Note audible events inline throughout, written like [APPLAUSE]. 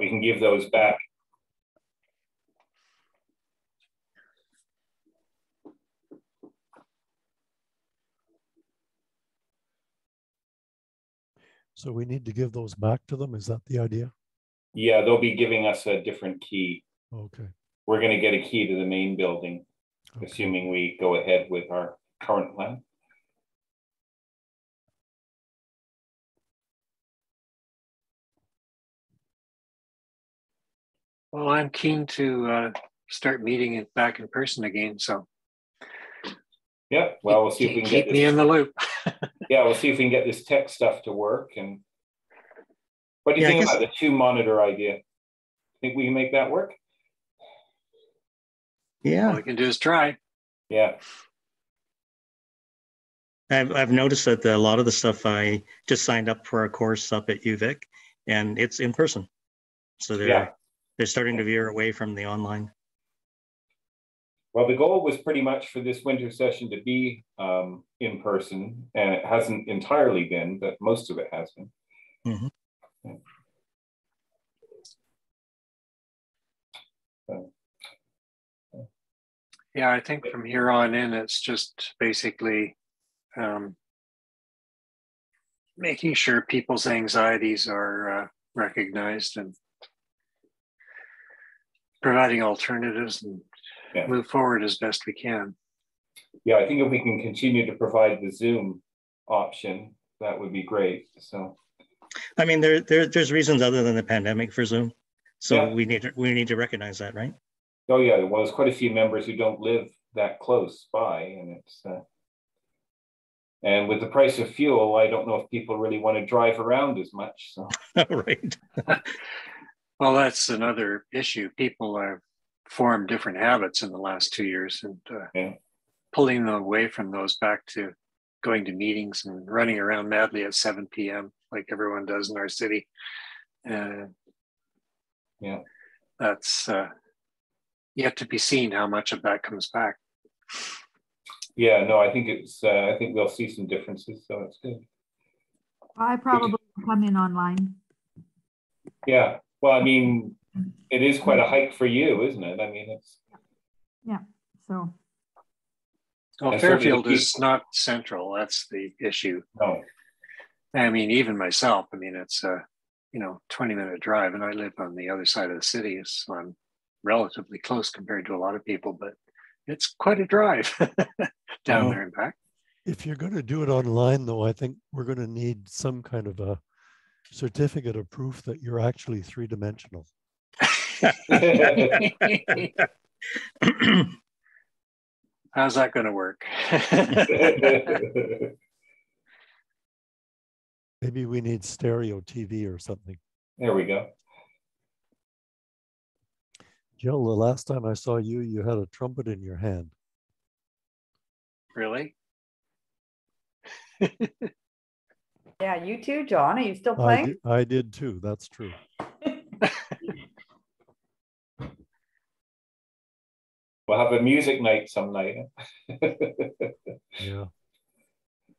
We can give those back. So we need to give those back to them. Is that the idea? Yeah, they'll be giving us a different key. Okay. We're going to get a key to the main building, okay. assuming we go ahead with our current plan. Well, I'm keen to uh, start meeting it back in person again. So Yeah, well, we'll see if we can keep get me this. in the loop. [LAUGHS] Yeah, we'll see if we can get this tech stuff to work. And what do you Yeah, think guess- about the two monitor idea? Think we can make that work? Yeah, All Yeah, we can do is try. Yeah, I've, I've noticed that a lot of the stuff I just signed up for a course up at UVic and it's in person. So they're, Yeah. They're starting to veer away from the online. well, the goal was pretty much for this winter session to be um, in person, and it hasn't entirely been, but most of it has been. Mhm. Yeah. So, Yeah, I think from here on in, it's just basically um, making sure people's anxieties are uh, recognized and providing alternatives and Yeah. move forward as best we can. Yeah, I think if we can continue to provide the Zoom option, that would be great. So, I mean, there, there, there's reasons other than the pandemic for Zoom. So Yeah. we need, to we need to recognize that, right? oh yeah, well, there's quite a few members who don't live that close by, and it's. Uh, and with the price of fuel, I don't know if people really want to drive around as much. So, [LAUGHS] Right. [LAUGHS] Well, that's another issue. People have formed different habits in the last two years and uh, Yeah. pulling them away from those back to going to meetings and running around madly at 7 p.m. like everyone does in our city. Uh, Yeah. That's uh, yet to be seen how much of that comes back. yeah, no, I think it's. Uh, I think we'll see some differences, so it's good. I probably will come in online. Yeah, well, I mean, it is quite a hike for you, isn't it? I mean, it's. Yeah. So, Well, And certainly the Fairfield is not central. That's the issue. No, I mean, even myself, I mean, it's a, you know, 20 minute drive and I live on the other side of the city. So I'm relatively close compared to a lot of people, but it's quite a drive [LAUGHS] down Well- there and back. If you're going to do it online, though, I think we're going to need some kind of a certificate of proof that you're actually three dimensional. [LAUGHS] How's that going to work? [LAUGHS] Maybe we need stereo TV or something. there we go. Jill, the last time I saw you, you had a trumpet in your hand. really? [LAUGHS] Yeah, you too, John. Are you still I playing? did, I did too. That's true. [LAUGHS] We'll have a music night some night. [LAUGHS] Yeah.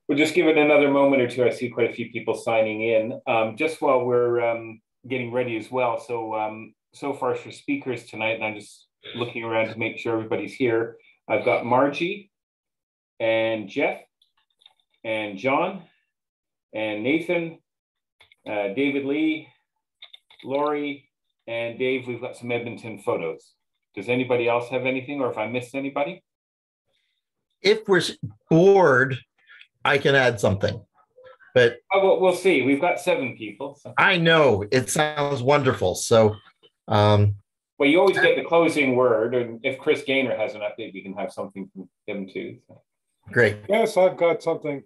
We'll just give it another moment or two. I see quite a few people signing in. Um, just while we're um, getting ready as well. So um, so far for speakers tonight, and I'm just looking around to make sure everybody's here. I've got Marjie and Jeff and John and Nathan, uh, David Lee, Lauri, and Dave. We've got some Edmonton photos. Does anybody else have anything, or if I missed anybody? if we're bored, I can add something. But Oh, well, we'll see. We've got seven people. So. I know it sounds wonderful. So um, Well, you always get the closing word, and if Chris Gainor has an update, we can have something from him too. So, great. Yes, I've got something.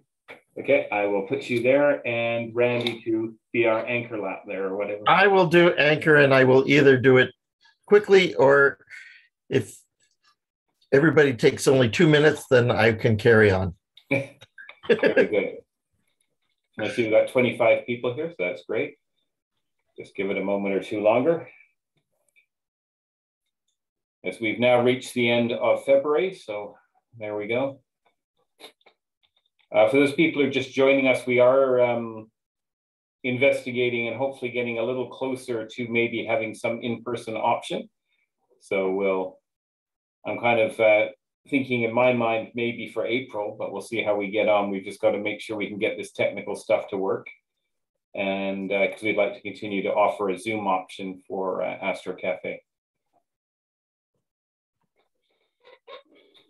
Okay, I will put you there and Randy to be our anchor lap there or whatever. I will do anchor and I will either do it quickly or if everybody takes only two minutes, then I can carry on. Very good. I see we've got 25 people here, so that's great. Just give it a moment or two longer. As we've now reached the end of February, so there we go. Uh, for those people who are just joining us, we are um, investigating and hopefully getting a little closer to maybe having some in-person option. So we'll, I'm kind of uh, thinking in my mind maybe for April, but we'll see how we get on. We've just got to make sure we can get this technical stuff to work. And because uh, we'd like to continue to offer a Zoom option for uh, Astro Cafe.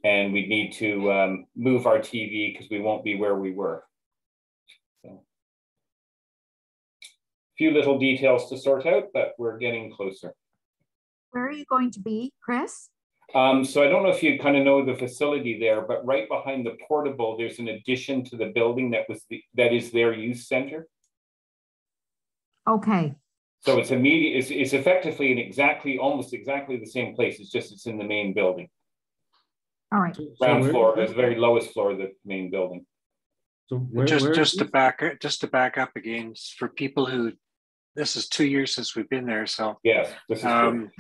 And we need to um, move our TV because we won't be where we were. So, a few little details to sort out, but we're getting closer. Where are you going to be, Chris? Um, so I don't know if you kind of know the facility there, but right behind the portable, there's an addition to the building that was the, that is their youth center. Okay, So it's immediate, it's, it's effectively in exactly, almost exactly the same place. It's just it's in the main building. All right. Ground where- floor, it's the very lowest floor of the main building. So where, just where just to back just to back up again for people who this is two years since we've been there so Yes, this is um,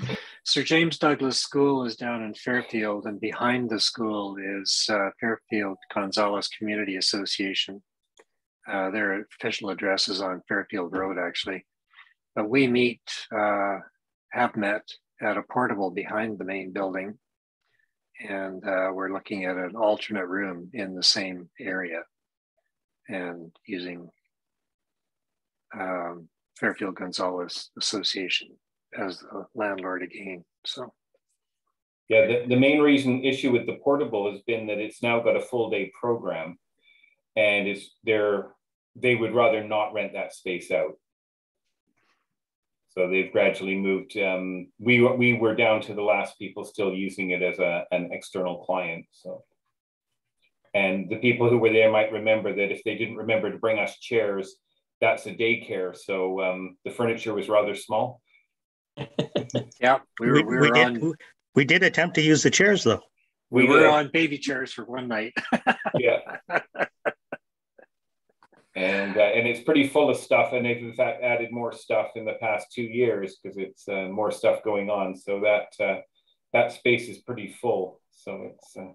sir james douglas school is down in fairfield and behind the school is uh, fairfield gonzales community association uh, their official address is on fairfield road actually but we meet uh, have met at a portable behind the main building and uh, we're looking at an alternate room in the same area and using um, Fairfield Gonzales Association as the landlord again. So Yeah, the, the main reason issue with the portable has been that it's now got a full day program. And it's there, they would rather not rent that space out. So they've gradually moved. Um, we were- we were down to the last people still using it as a, an external client. So, and the people who were there might remember that if they didn't remember to bring us chairs, that's a daycare. So um, the furniture was rather small. [LAUGHS] yeah, we were We, we, we were did, on we did attempt to use the chairs though. we, We were did. on baby chairs for one night. yeah. [LAUGHS] And uh, and it's pretty full of stuff, and they've in fact added more stuff in the past two years because it's uh, more stuff going on. So that uh, that space is pretty full. So it's uh,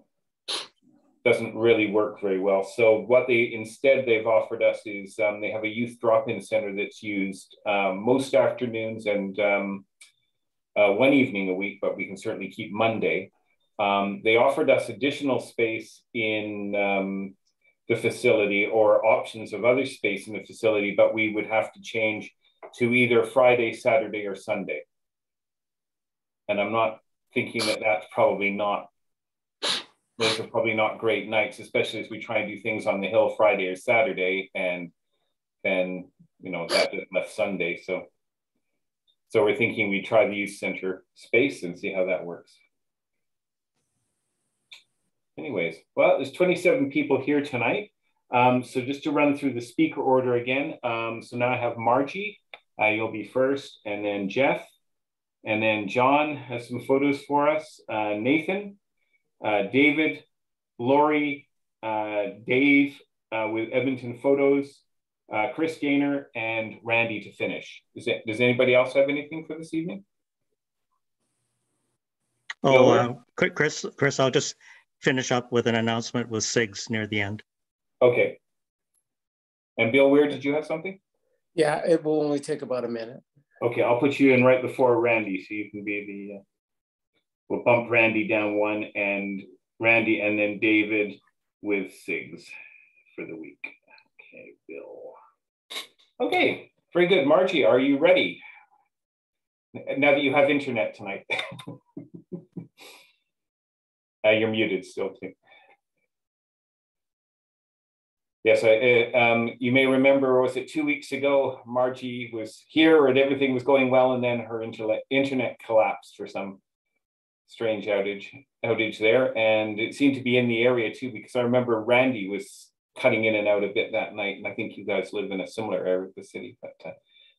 doesn't really work very well. So what they instead they've offered us is um, they have a youth drop-in center that's used um, most afternoons and um, uh, one evening a week, but we can certainly keep Monday. Um, they offered us additional space in um, the facility or options of other space in the facility, but we would have to change to either Friday, Saturday, or Sunday. And I'm not thinking that that's probably not, those are probably not great nights, especially as we try and do things on the hill Friday or Saturday, and then, you know, that just left Sunday. So, so we're thinking we try the youth center space and see how that works. Anyways, well, there's 27 people here tonight. Um, so just to run through the speaker order again. Um, so now I have Marjie, uh, you'll be first, and then Jeff, and then John has some photos for us. Uh, Nathan, uh, David, Lauri, uh, Dave uh, with Edmonton photos, uh, Chris Gainor, and Randy to finish. Does, it, does anybody else have anything for this evening? Oh, uh, quick, Chris, Chris, I'll just finish up with an announcement with SIGs near the end. Okay. And Bill, where did you have something? Yeah, it will only take about a minute. Okay, I'll put you in right before Randy, so you can be the. Uh, we'll bump Randy down one, and Randy, and then David with Sigs for the week. Okay, Bill. Okay, very good, Marjie. Are you ready? Now that you have internet tonight, [LAUGHS] uh, you're muted still too. Yes, I, uh, um, you may remember, was it two weeks ago, Marjie was here and everything was going well, and then her internet internet collapsed for some strange outage outage there, and it seemed to be in the area too, because I remember Randy was cutting in and out a bit that night, and I think you guys live in a similar area of the city, but uh,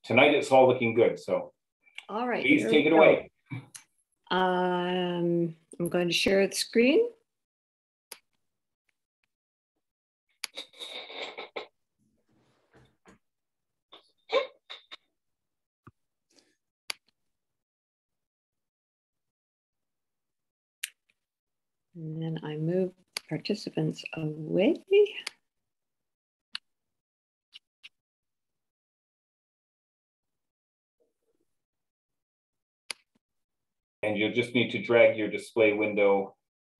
tonight it's all looking good. So All right. please take it go. away. Um, I'm going to share the screen. And then I move participants away. And you'll just need to drag your display window.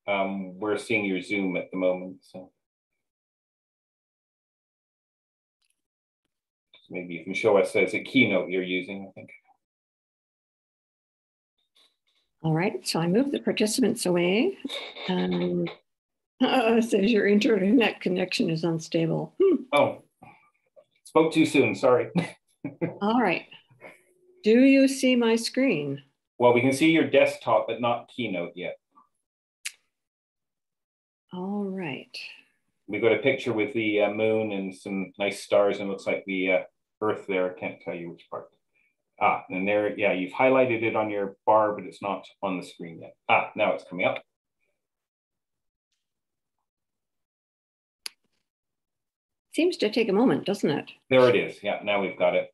Um, we're seeing your Zoom at the moment, so. Maybe you can show us as a keynote you're using, I think. All right, so I move the participants away. Um, [LAUGHS] uh, says your internet connection is unstable. Hmm. Oh, spoke too soon, sorry. [LAUGHS] All right. Do you see my screen? Well, we can see your desktop, but not keynote yet. All right. We got a picture with the uh, moon and some nice stars and looks like the uh, Earth there. I can't tell you which part. Ah, and there, yeah, you've highlighted it on your bar, but it's not on the screen yet. Ah, now it's coming up. Seems to take a moment, doesn't it? There it is. Yeah, now we've got it.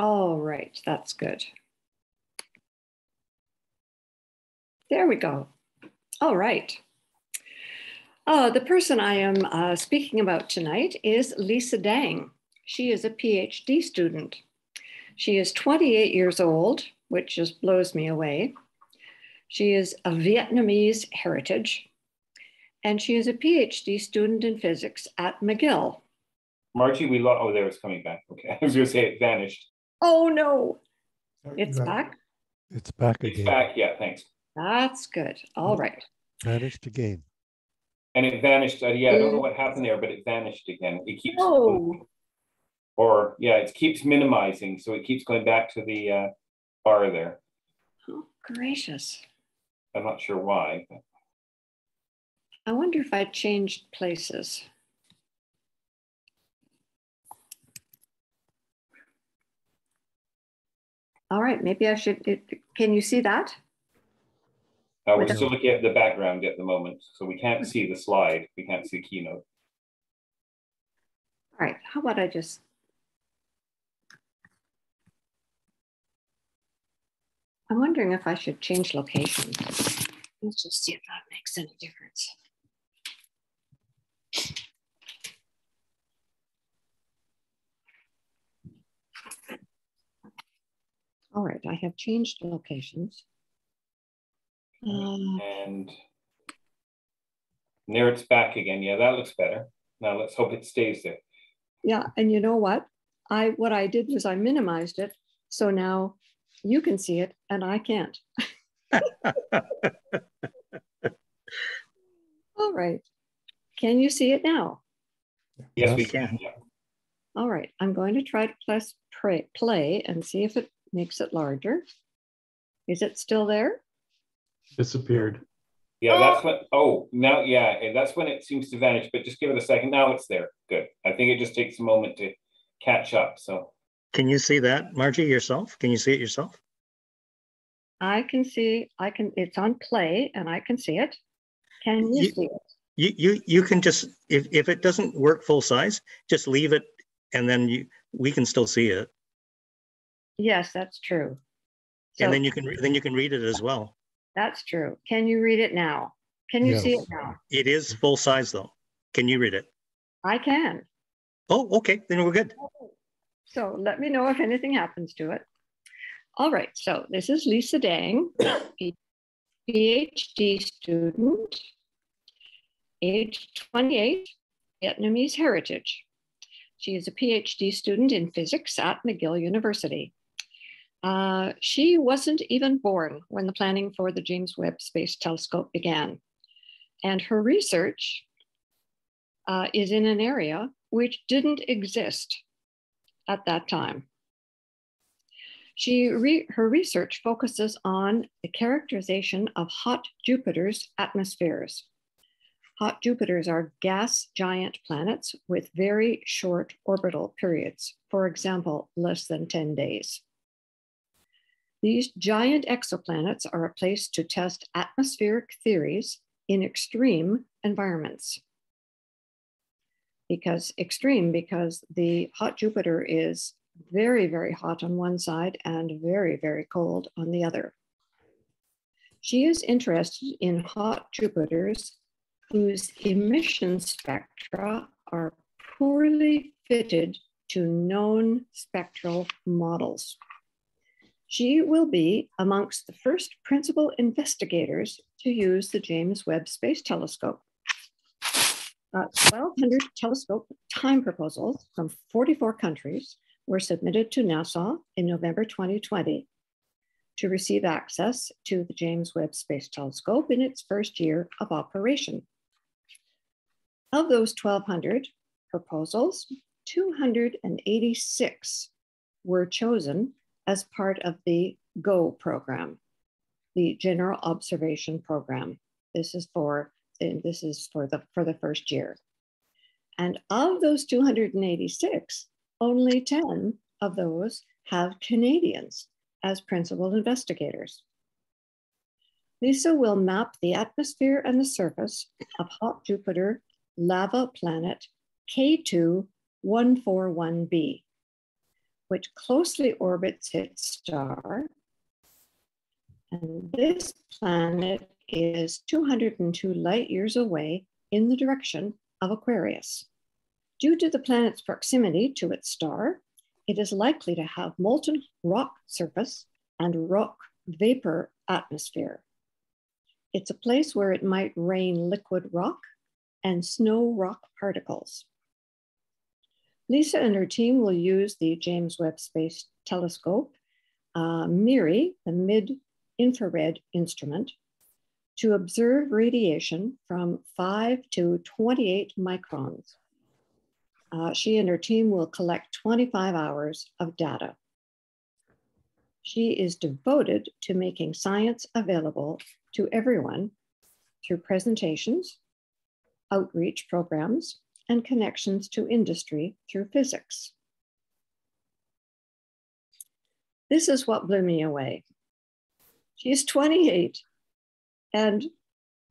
All right, that's good. There we go. All right. Uh, the person I am uh, speaking about tonight is Lisa Dang. She is a PhD student. She is 28 years old, which just blows me away. She is of Vietnamese heritage, and she is a PhD student in physics at McGill. Marjie, we lost. Oh, there it's coming back. Okay, [LAUGHS] I was going to say it vanished. Oh no, it's back. It's back again. It's back. Yeah, thanks. That's good. All right. Vanished again. And it vanished. Uh, yeah, I don't know what happened there, but it vanished again. It keeps. Oh, Or yeah, it keeps minimizing, so it keeps going back to the uh, bar there. oh gracious. I'm not sure why. But I wonder if I changed places. All right, maybe I should, it, can you see that? Uh, we're still looking at the background at the moment, so we can't see the slide. We can't see keynote. All right, how about I just? I'm wondering if I should change location. Let's just see if that makes any difference. All right, I have changed locations. Uh, And there it's back again. Yeah, that looks better. Now let's hope it stays there. Yeah, and you know what? I what I did was I minimized it. So now you can see it and I can't. [LAUGHS] All right. Can you see it now? Yes, we can. All right. I'm going to try to press pray, play and see if it makes it larger. Is it still there? Disappeared. Yeah, oh. that's what. Oh, now, yeah, and that's when it seems to vanish. But just give it a second. Now it's there. Good. I think it just takes a moment to catch up. So Can you see that, Marjie, yourself? Can you see it yourself? I can see, I can, it's on play and I can see it. Can you You- see it? You, you, you can just, if, if it doesn't work full size, just leave it and then you, we can still see it. Yes, that's true. So And then you can, then you can read it as well. That's true. Can you read it now? Can you see it now? It is full size though. Can you read it? I can. Oh, okay, then we're good. So let me know if anything happens to it. All right, so this is Lisa Dang, PhD student, age 28, Vietnamese heritage. She is a PhD student in physics at McGill University. Uh, she wasn't even born when the planning for the James Webb Space Telescope began. And her research uh, is in an area which didn't exist at that time. She re- her research focuses on the characterization of hot Jupiter's atmospheres. Hot Jupiters are gas giant planets with very short orbital periods, for example, less than 10 days. These giant exoplanets are a place to test atmospheric theories in extreme environments because extreme because the hot Jupiter is very, very hot on one side and very, very cold on the other. She is interested in hot Jupiters whose emission spectra are poorly fitted to known spectral models. She will be amongst the first principal investigators to use the James Webb Space Telescope. Uh, 1,200 telescope time proposals from 44 countries were submitted to NASA in November 2020 to receive access to the James Webb Space Telescope in its first year of operation. Of those 1,200 proposals, 286 were chosen as part of the GO program, the General Observation Program. This is for this is for the for the first year. And of those 286, only 10 of those have Canadians as principal investigators. Lisa will map the atmosphere and the surface of hot Jupiter lava planet K2-141b, which closely orbits its star. And this planet is 202 light years away in the direction of Aquarius. Due to the planet's proximity to its star, it is likely to have molten rock surface and rock vapor atmosphere. It's a place where it might rain liquid rock and snow rock particles. Lisa and her team will use the James Webb Space Telescope, uh, MIRI, the mid infrared instrument, to observe radiation from 5 to 28 microns. Uh, she and her team will collect 25 hours of data. She is devoted to making science available to everyone through presentations, outreach programs, and connections to industry through physics. This is what blew me away. She's 28 and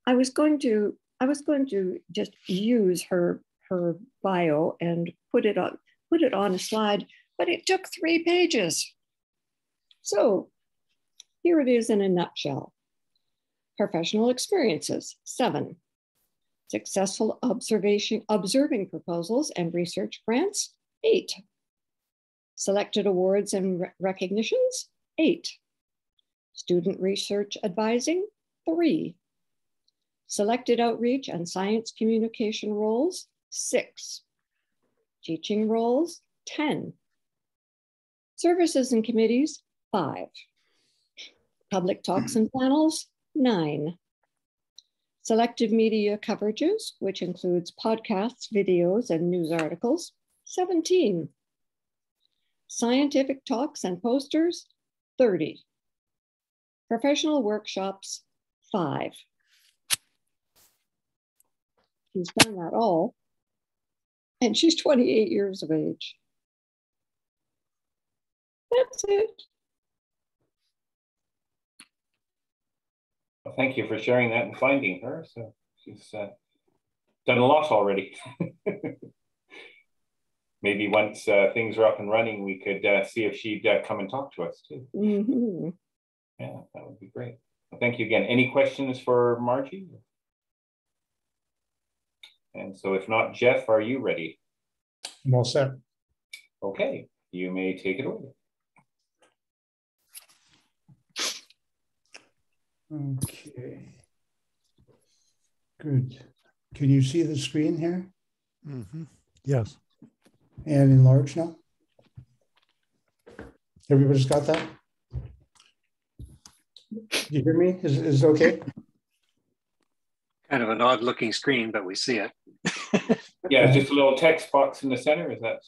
I was going to I was going to just use her her bio and put it on put it on a slide, but it took three pages. So here it is in a nutshell. Professional experiences, seven. Successful observation, observing proposals and research grants, eight. Selected awards and re recognitions, eight. Student research advising, three. Selected outreach and science communication roles, six. Teaching roles, 10. Services and committees, five. Public talks mm-hmm. and panels, nine. Selected media coverages, which includes podcasts, videos, and news articles, 17. Scientific talks and posters, 30. Professional workshops, five. She's done that all. And she's 28 years of age. That's it. Well, thank you for sharing that and finding her. So she's uh, done a lot already. [LAUGHS] Maybe once uh, things are up and running, we could uh, see if she'd uh, come and talk to us too. Mm -hmm. Yeah, that would be great. Well, thank you again. Any questions for Marjie? And so if not, Jeff, are you ready? I'm all set. Okay, you may take it away. Okay. Good. Can you see the screen here? Mm -hmm. Yes. And enlarge now? Everybody's got that? You hear me? Is, is it okay? Kind of an odd looking screen, but we see it. [LAUGHS] yeah, just a little text box in the center. Is that?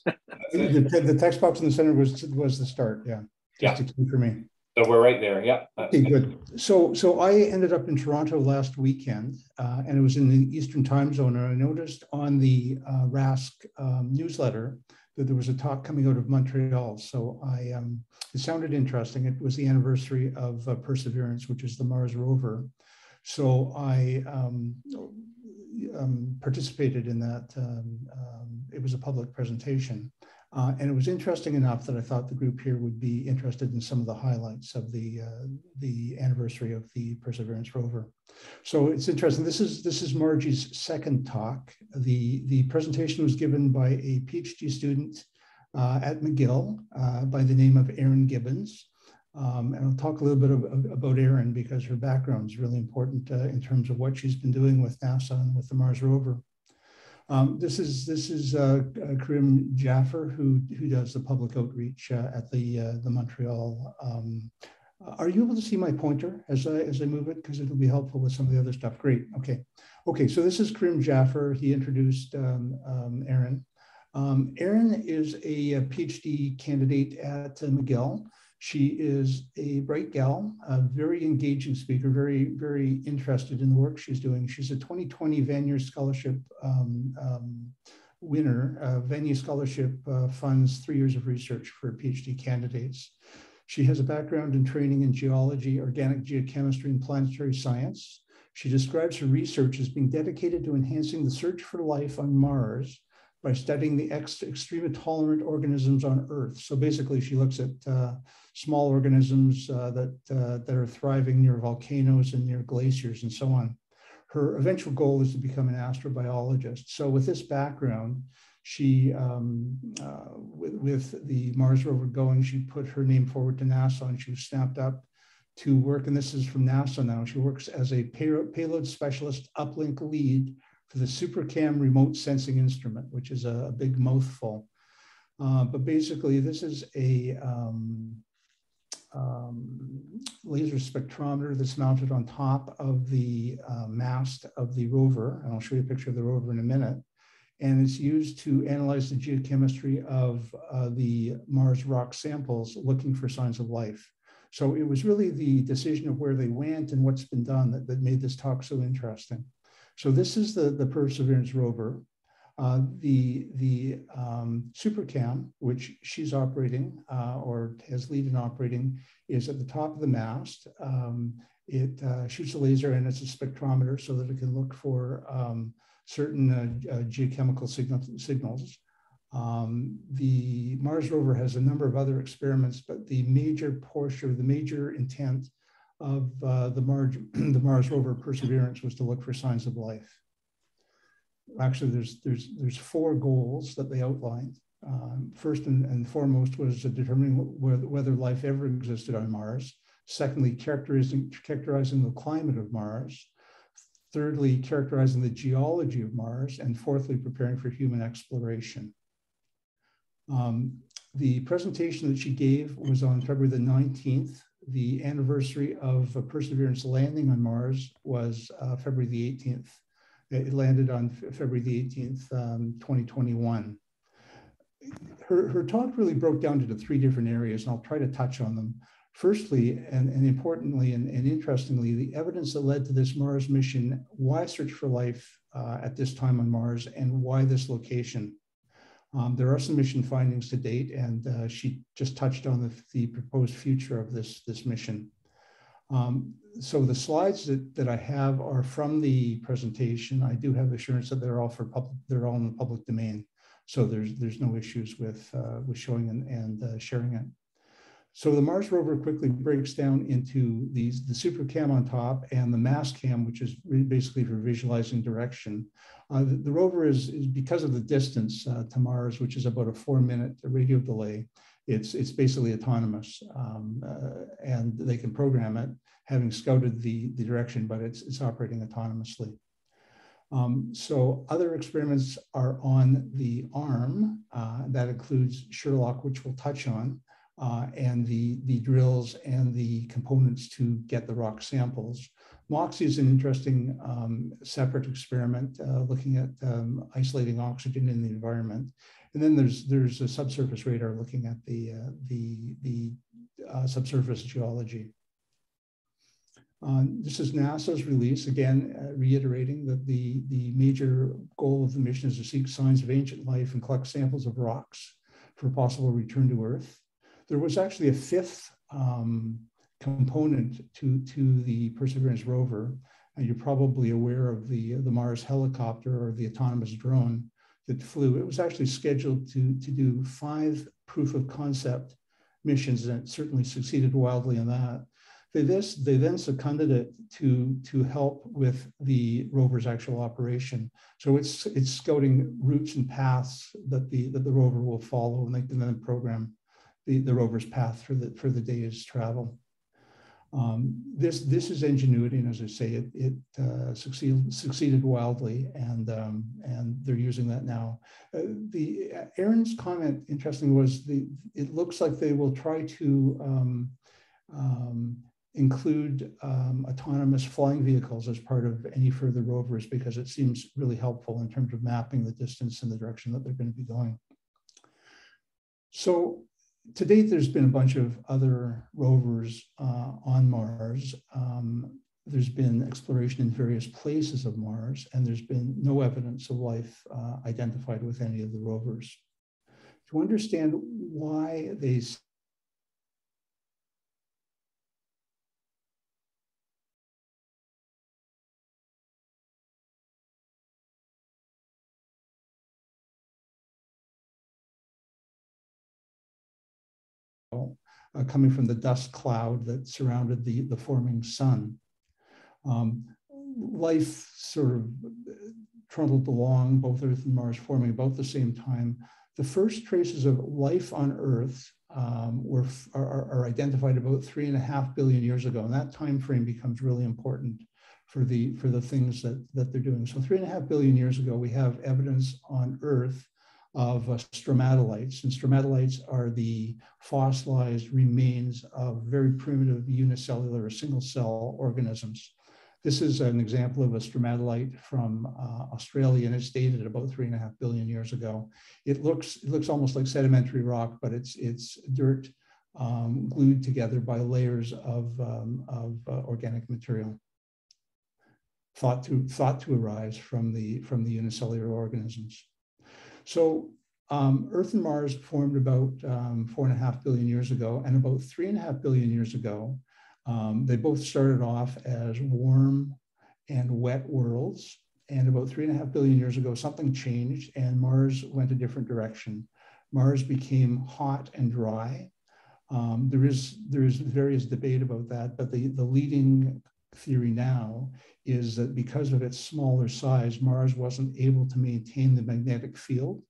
The, the, text box in the center was was the start. Yeah. Yeah. for me. So we're right there. Yeah. Okay, good. So so I ended up in Toronto last weekend, uh, and it was in the Eastern Time Zone. And I noticed on the uh, RASC um, newsletter that there was a talk coming out of Montreal. So I, um, it sounded interesting. It was the anniversary of uh, Perseverance, which is the Mars rover. So I um, um, participated in that. Um, um, it was a public presentation. Uh, and it was interesting enough that I thought the group here would be interested in some of the highlights of the uh, the anniversary of the Perseverance rover. So it's interesting. This is this is Marjie's second talk. The the presentation was given by a PhD student uh, at McGill uh, by the name of Erin Gibbons. Um, and I'll talk a little bit of, about Erin because her background is really important uh, in terms of what she's been doing with NASA and with the Mars rover. Um, this is this is uh, uh Karim Jaffer who who does the public outreach uh, at the uh, the Montreal. Um, are you able to see my pointer as I as I move it because it'll be helpful with some of the other stuff. Great. Okay. Okay. So this is Karim Jaffer. He introduced um, um, Erin. Um, is a, a, PhD candidate at uh, McGill. She is a bright gal, a very engaging speaker, very, very interested in the work she's doing. She's a 2020 Vanier Scholarship um, um, winner. Uh, Vanier Scholarship uh, funds three years of research for PhD candidates. She has a background in training in geology, organic geochemistry, and planetary science. She describes her research as being dedicated to enhancing the search for life on Mars by studying the ex tolerant organisms on Earth. So basically, she looks at uh, small organisms uh, that, uh, that are thriving near volcanoes and near glaciers and so on. Her eventual goal is to become an astrobiologist. So with this background, she, um, uh, with, with the Mars rover going, she put her name forward to NASA and she was snapped up to work, and this is from NASA now. She works as a payload specialist uplink lead for the SuperCam remote sensing instrument, which is a, a big mouthful. Uh, but basically, this is a um, um, laser spectrometer that's mounted on top of the uh, mast of the rover. And I'll show you a picture of the rover in a minute. And it's used to analyze the geochemistry of uh, the Mars rock samples looking for signs of life. So it was really the decision of where they went and what's been done that, that made this talk so interesting. So this is the, the Perseverance rover. Uh, the the um, SuperCam, which she's operating uh, or has lead in operating, is at the top of the mast. Um, it uh, shoots a laser and it's a spectrometer so that it can look for um, certain uh, uh, geochemical signal, signals. Um, the Mars rover has a number of other experiments, but the major portion, the major intent of uh, the, Mars, [CLEARS THROAT] the Mars rover Perseverance was to look for signs of life. Actually, there's, there's, there's four goals that they outlined. Um, first and, and, foremost was determining whether, whether life ever existed on Mars. Secondly, characterizing, characterizing the climate of Mars. Thirdly, characterizing the geology of Mars. And fourthly, preparing for human exploration. Um, the presentation that she gave was on February the 19th the anniversary of Perseverance landing on Mars was uh, February the 18th. It landed on February the 18th, um, 2021. Her, her talk really broke down into three different areas, and I'll try to touch on them. Firstly, and, and importantly and, and, interestingly, the evidence that led to this Mars mission, why search for life uh, at this time on Mars, and why this location. Um, there are some mission findings to date, and uh, she just touched on the, the, proposed future of this, this mission. Um, so the slides that, that I have are from the presentation. I do have assurance that they're all for public, they're all in the public domain. So there's, there's no issues with, uh, with showing and, and uh, sharing it. So the Mars rover quickly breaks down into these the SuperCam on top and the Mastcam, which is basically for visualizing direction. Uh, the, the, rover is, is because of the distance uh, to Mars, which is about a four minute radio delay. It's it's basically autonomous, um, uh, and they can program it, having scouted the the direction, but it's it's operating autonomously. Um, so other experiments are on the arm. Uh, that includes SHERLOC, which we'll touch on uh, and the, the drills and the components to get the rock samples. MOXIE is an interesting um, separate experiment uh, looking at um, isolating oxygen in the environment. And then there's there's a subsurface radar looking at the uh, the the uh, subsurface geology. Uh, this is NASA's release, again, uh, reiterating that the, the major goal of the mission is to seek signs of ancient life and collect samples of rocks for possible return to Earth. There was actually a fifth um, component to, to the Perseverance rover. And you're probably aware of the, the Mars helicopter or the autonomous drone that flew. It was actually scheduled to, to do five proof of concept missions, and certainly succeeded wildly in that. They, this, they then seconded it to, to help with the rover's actual operation. So it's, it's scouting routes and paths that the, that the rover will follow, and they can then program the, the rover's path for the, for the day's travel. Um, this this is ingenuity, and as I say, it it uh, succeeded succeeded wildly, and um, and they're using that now. Uh, the uh, Erin's comment, interesting, was the it looks like they will try to um, um include um, autonomous flying vehicles as part of any further rovers because it seems really helpful in terms of mapping the distance and the direction that they're going to be going. So to date, there's been a bunch of other rovers uh, on Mars. Um, there's been exploration in various places of Mars, and there's been no evidence of life uh, identified with any of the rovers. To understand why they uh, coming from the dust cloud that surrounded the, the forming sun. Um, life sort of trundled along, both Earth and Mars forming about the same time. The first traces of life on Earth um, were are, are, identified about three and a half billion years ago, and that time frame becomes really important for the for the things that that they're doing. So three and a half billion years ago, we have evidence on Earth of uh, stromatolites. And stromatolites are the fossilized remains of very primitive unicellular single cell organisms. This is an example of a stromatolite from uh, Australia, and it's dated about three and a half billion years ago. It looks it looks almost like sedimentary rock, but it's it's dirt um, glued together by layers of um, of uh, organic material thought to thought to arise from the from the unicellular organisms. So um, Earth and Mars formed about um, four and a half billion years ago, and about three and a half billion years ago, um, they both started off as warm and wet worlds. And about three and a half billion years ago, something changed, and Mars went a different direction. Mars became hot and dry. Um, there is there is various debate about that, but the, the leading theory now is that because of its smaller size, Mars wasn't able to maintain the magnetic field.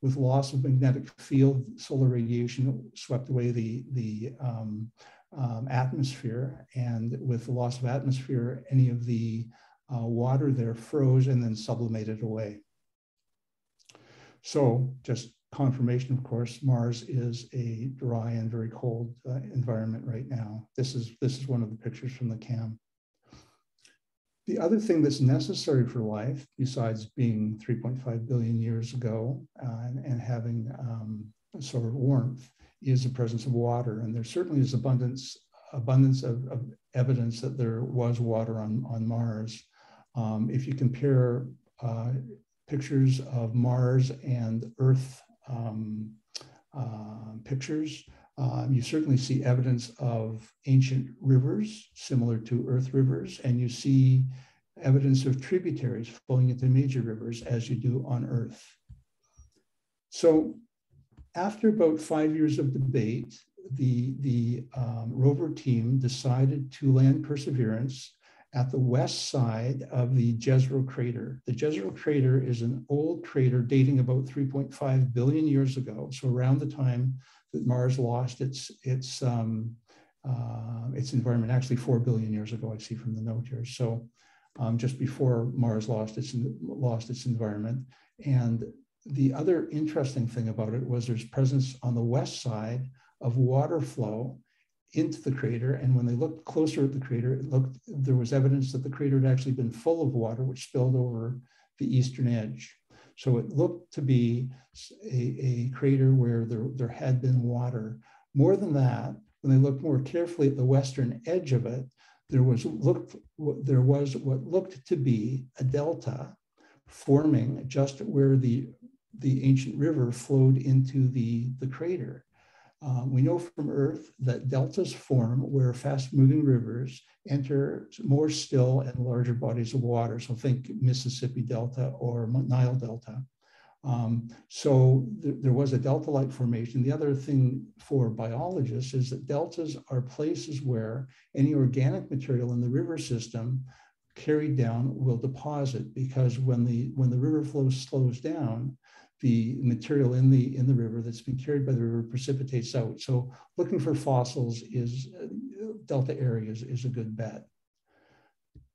With loss of magnetic field, solar radiation swept away the, the um, um, atmosphere. And with the loss of atmosphere, any of the uh, water there froze and then sublimated away. So just confirmation, of course, Mars is a dry and very cold uh, environment right now. This is, this is one of the pictures from the CAM. The other thing that's necessary for life, besides being 3.5 billion years ago uh, and, and, having um, sort of warmth, is the presence of water. And there certainly is abundance abundance of, of evidence that there was water on, on Mars. Um, if you compare uh, pictures of Mars and Earth um, uh, pictures, um, you certainly see evidence of ancient rivers similar to earth rivers, and you see evidence of tributaries flowing into major rivers as you do on earth. So after about five years of debate, the, the um, rover team decided to land Perseverance at the west side of the Jezero crater. The Jezero crater is an old crater dating about 3.5 billion years ago. So around the time that Mars lost its its um, uh, its environment. Actually, four billion years ago, I see from the note here. So, um, just before Mars lost its lost its environment, and the other interesting thing about it was there's presence on the west side of water flow into the crater. And when they looked closer at the crater, it looked there was evidence that the crater had actually been full of water, which spilled over the eastern edge. So it looked to be a, a crater where there, there had been water. More than that, when they looked more carefully at the western edge of it, there was looked there was what looked to be a delta forming just where the the ancient river flowed into the the crater. Um, we know from Earth that deltas form where fast moving rivers enter more still and larger bodies of water. So think Mississippi Delta or Nile Delta. Um, so th there was a delta-like formation. The other thing for biologists is that deltas are places where any organic material in the river system carried down will deposit because when the when the river flow slows down, the material in the in the river that's been carried by the river precipitates out. So looking for fossils is uh, delta areas is a good bet.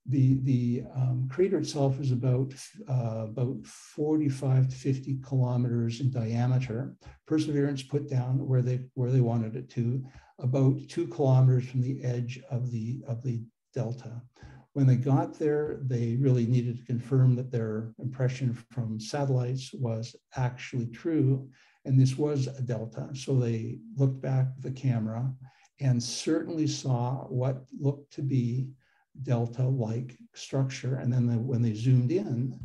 The the um, crater itself is about uh, about 45 to 50 kilometers in diameter. Perseverance put down where they where they wanted it to, about two kilometers from the edge of the of the delta. When they got there, they really needed to confirm that their impression from satellites was actually true. And this was a delta. So they looked back with the camera and certainly saw what looked to be delta-like structure. And then the, when they zoomed in,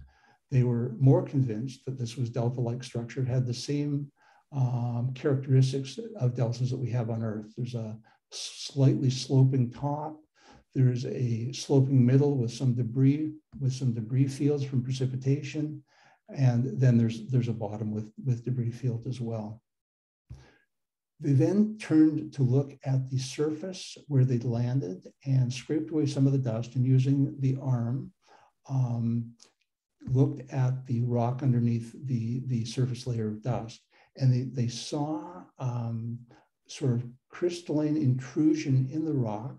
they were more convinced that this was delta-like structure. It had the same um, characteristics of deltas that we have on Earth. There's a slightly sloping top, there's a sloping middle with some debris, with some debris fields from precipitation. And then there's, there's a bottom with, with debris field as well. They then turned to look at the surface where they'd landed and scraped away some of the dust and using the arm, um, looked at the rock underneath the, the surface layer of dust. And they, they saw um, sort of crystalline intrusion in the rock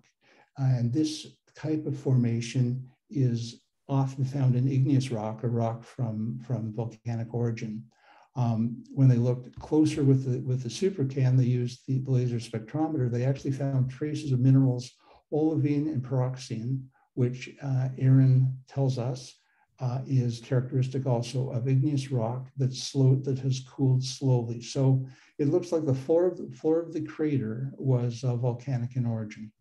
and this type of formation is often found in igneous rock, a rock from, from volcanic origin. Um, when they looked closer with the, with the SuperCam, they used the laser spectrometer, they actually found traces of minerals, olivine and pyroxene, which uh, Erin tells us uh, is characteristic also of igneous rock that slow that has cooled slowly. So it looks like the floor of the, floor of the crater was uh, volcanic in origin.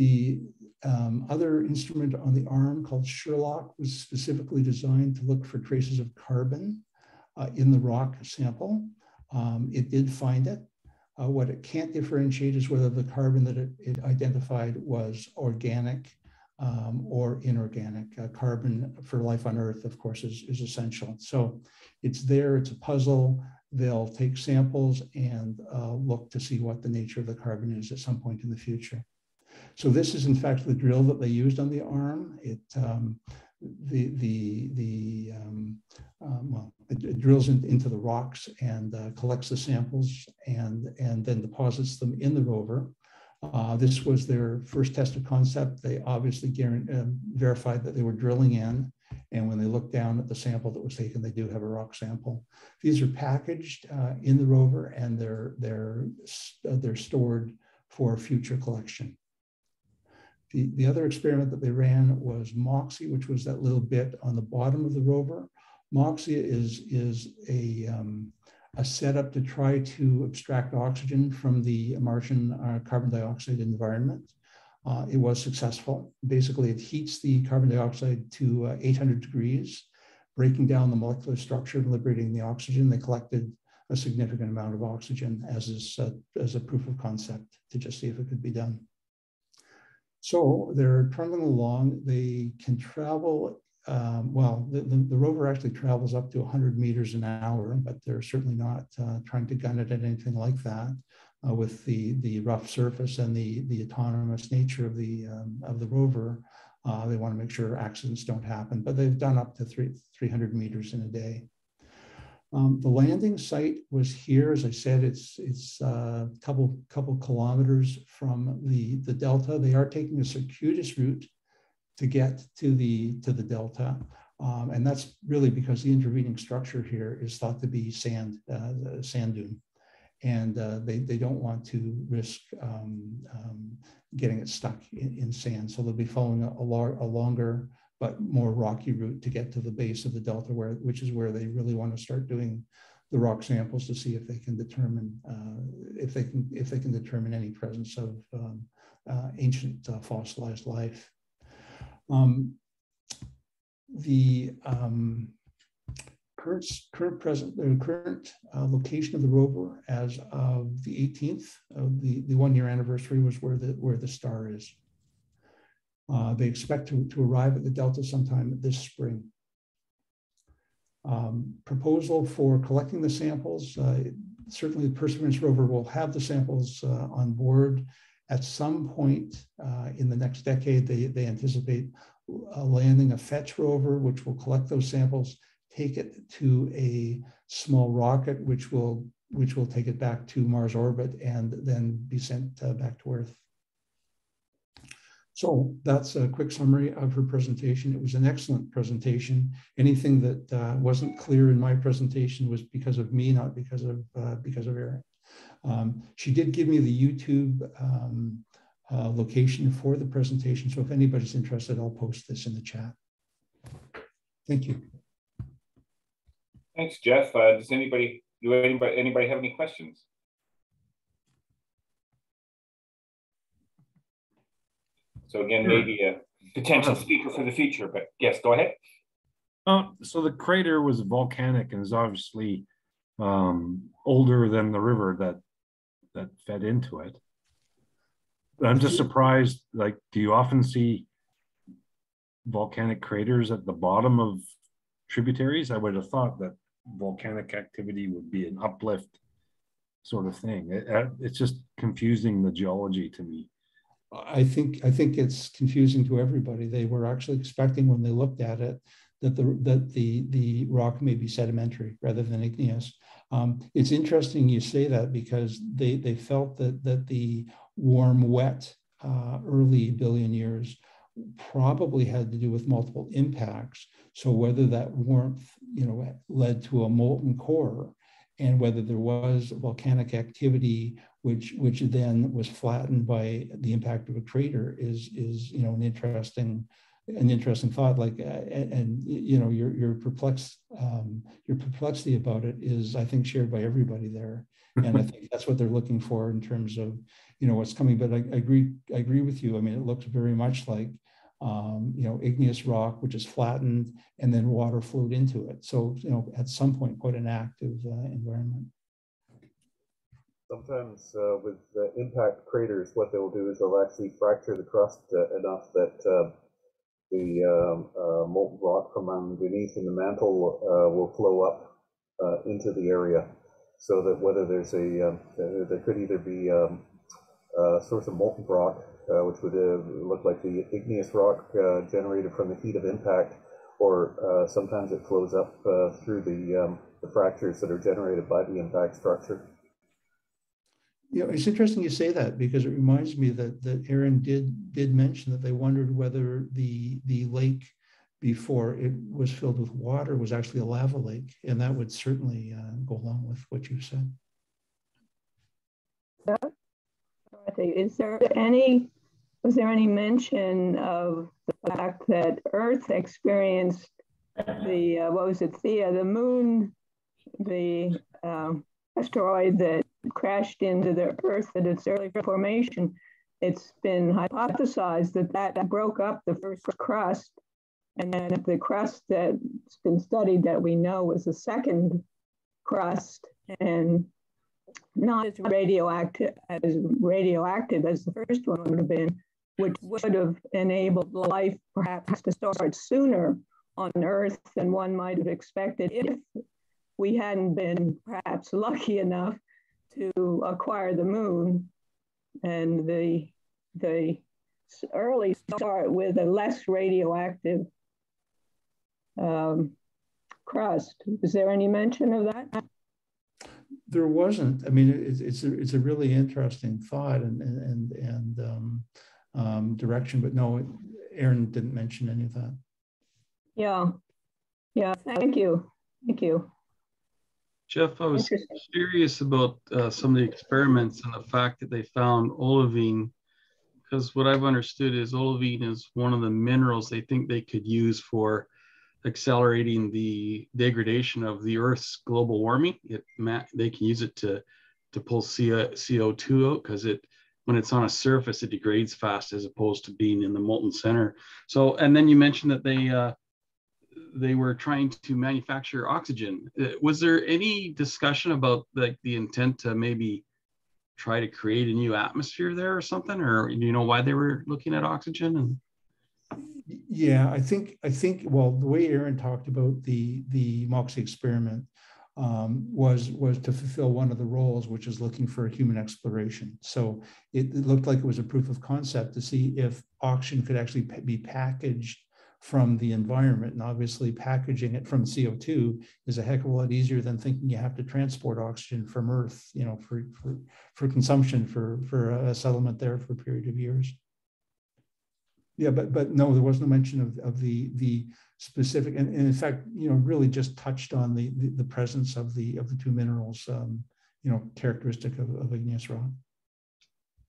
The um, other instrument on the arm called SHERLOC was specifically designed to look for traces of carbon uh, in the rock sample. Um, it did find it. Uh, what it can't differentiate is whether the carbon that it, it identified was organic um, or inorganic. Uh, carbon for life on Earth, of course, is, is essential. So it's there, it's a puzzle. They'll take samples and uh, look to see what the nature of the carbon is at some point in the future. So this is in fact the drill that they used on the arm. It um, the the the um, um, well, it, it drills in, into the rocks and uh, collects the samples and and then deposits them in the rover. Uh, this was their first test of concept. They obviously uh, verified that they were drilling in. And when they look down at the sample that was taken, they do have a rock sample. These are packaged uh, in the rover and they're, they're, uh, they're stored for future collection. The, the other experiment that they ran was MOXIE, which was that little bit on the bottom of the rover. MOXIE is, is a, um, a setup to try to abstract oxygen from the Martian uh, carbon dioxide environment. Uh, it was successful. Basically, it heats the carbon dioxide to uh, 800 degrees, breaking down the molecular structure and liberating the oxygen. They collected a significant amount of oxygen as, is, uh, as a proof of concept to just see if it could be done. So they're trundling along. They can travel, um, well, the, the, the, rover actually travels up to 100 meters an hour, but they're certainly not uh, trying to gun it at anything like that uh, with the, the rough surface and the, the autonomous nature of the, um, of the rover. Uh, they want to make sure accidents don't happen, but they've done up to three, 300 meters in a day. Um, the landing site was here, as I said, it's it's a uh, couple couple kilometers from the the delta. They are taking a circuitous route to get to the to the delta, um, and that's really because the intervening structure here is thought to be sand uh, sand dune, and uh, they they don't want to risk um, um getting it stuck in, in, sand. So they'll be following a, a, a longer but more rocky route to get to the base of the delta, where which is where they really want to start doing the rock samples to see if they can determine uh, if they can if they can determine any presence of um, uh, ancient uh, fossilized life. Um, the um, current current present the current uh, location of the rover as of the 18th of the the one year anniversary was where the where the star is. Uh, they expect to, to arrive at the Delta sometime this spring. Um, proposal for collecting the samples. Uh, certainly the Perseverance rover will have the samples uh, on board at some point uh, in the next decade. They, they anticipate uh, landing a fetch rover, which will collect those samples, take it to a small rocket, which will which will take it back to Mars orbit and then be sent uh, back to Earth. So that's a quick summary of her presentation. It was an excellent presentation. Anything that uh, wasn't clear in my presentation was because of me, not because of uh, because of Erin. Um, she did give me the YouTube um, uh, location for the presentation. So if anybody's interested, I'll post this in the chat. Thank you. Thanks, Jeff. Uh, does anybody do anybody anybody have any questions? So again, maybe a potential speaker for the future, but yes, go ahead. Uh, so the crater was volcanic and is obviously um, older than the river that that fed into it. I'm just surprised. Like, do you often see volcanic craters at the bottom of tributaries? I would have thought that volcanic activity would be an uplift sort of thing. It, it's just confusing the geology to me. I think I think it's confusing to everybody. They were actually expecting when they looked at it that the that the the rock may be sedimentary rather than igneous. Um, it's interesting you say that because they they felt that that the warm wet uh, early billion years probably had to do with multiple impacts. So whether that warmth you know led to a molten core and whether there was volcanic activity which which then was flattened by the impact of a crater is is you know an interesting an interesting thought like uh, and, and, you know your your perplexed um, your perplexity about it is i think shared by everybody there. And i think that's what they're looking for in terms of you know what's coming. But I, I agree i agree with you. I mean it looks very much like um, you know igneous rock which is flattened and then water flowed into it. So you know at some point quite an active uh, environment sometimes uh, with impact craters, what they'll do is they'll actually fracture the crust uh, enough that uh, the um, uh, molten rock from underneath in the mantle uh, will flow up uh, into the area, so that whether there's a um, there could either be um, a source of molten rock, which would look like the igneous rock generated from the heat of impact, or sometimes it flows up through the, um, the fractures that are generated by the impact structure you know, it's interesting you say that because it reminds me that that Erin did did mention that they wondered whether the the lake before it was filled with water was actually a lava lake, and that would certainly uh, go along with what you said. Is there any was there any mention of the fact that Earth experienced the uh, what was it, Theia, the moon, the um, asteroid that crashed into the Earth at its early formation, it's been hypothesized that that broke up the first crust. And then the crust that's been studied that we know was the second crust and not as radioactive as radioactive as the first one would have been, which would have enabled life perhaps to start sooner on Earth than one might have expected if we hadn't been perhaps lucky enough to acquire the moon and the the early start with a less radioactive um, crust. Is there any mention of that? There wasn't. I mean, it's it's a, it's a really interesting thought and and and um, um, direction, but no, Erin didn't mention any of that. Yeah, yeah. Thank you, thank you. Jeff, I was curious about uh, some of the experiments and the fact that they found olivine, because what I've understood is olivine is one of the minerals they think they could use for accelerating the degradation of the Earth's global warming. It they can use it to to pull CO2 out because it when it's on a surface it degrades fast as opposed to being in the molten center. So and then you mentioned that they uh, they were trying to manufacture oxygen. Uh, was there any discussion about like the intent to maybe try to create a new atmosphere there or something, or do you know why they were looking at oxygen? And yeah, I think I think well, the way Erin talked about the the MOXIE experiment um, was was to fulfill one of the roles, which is looking for human exploration. So it, it looked like it was a proof of concept to see if oxygen could actually be packaged from the environment. And obviously packaging it from CO2 is a heck of a lot easier than thinking you have to transport oxygen from Earth, you know, for, for, for consumption for, for a settlement there for a period of years. Yeah, but but no, there was no mention of, of the the specific, and, and in fact, you know, really just touched on the, the, the presence of the of the two minerals, um, you know, characteristic of, of igneous rock.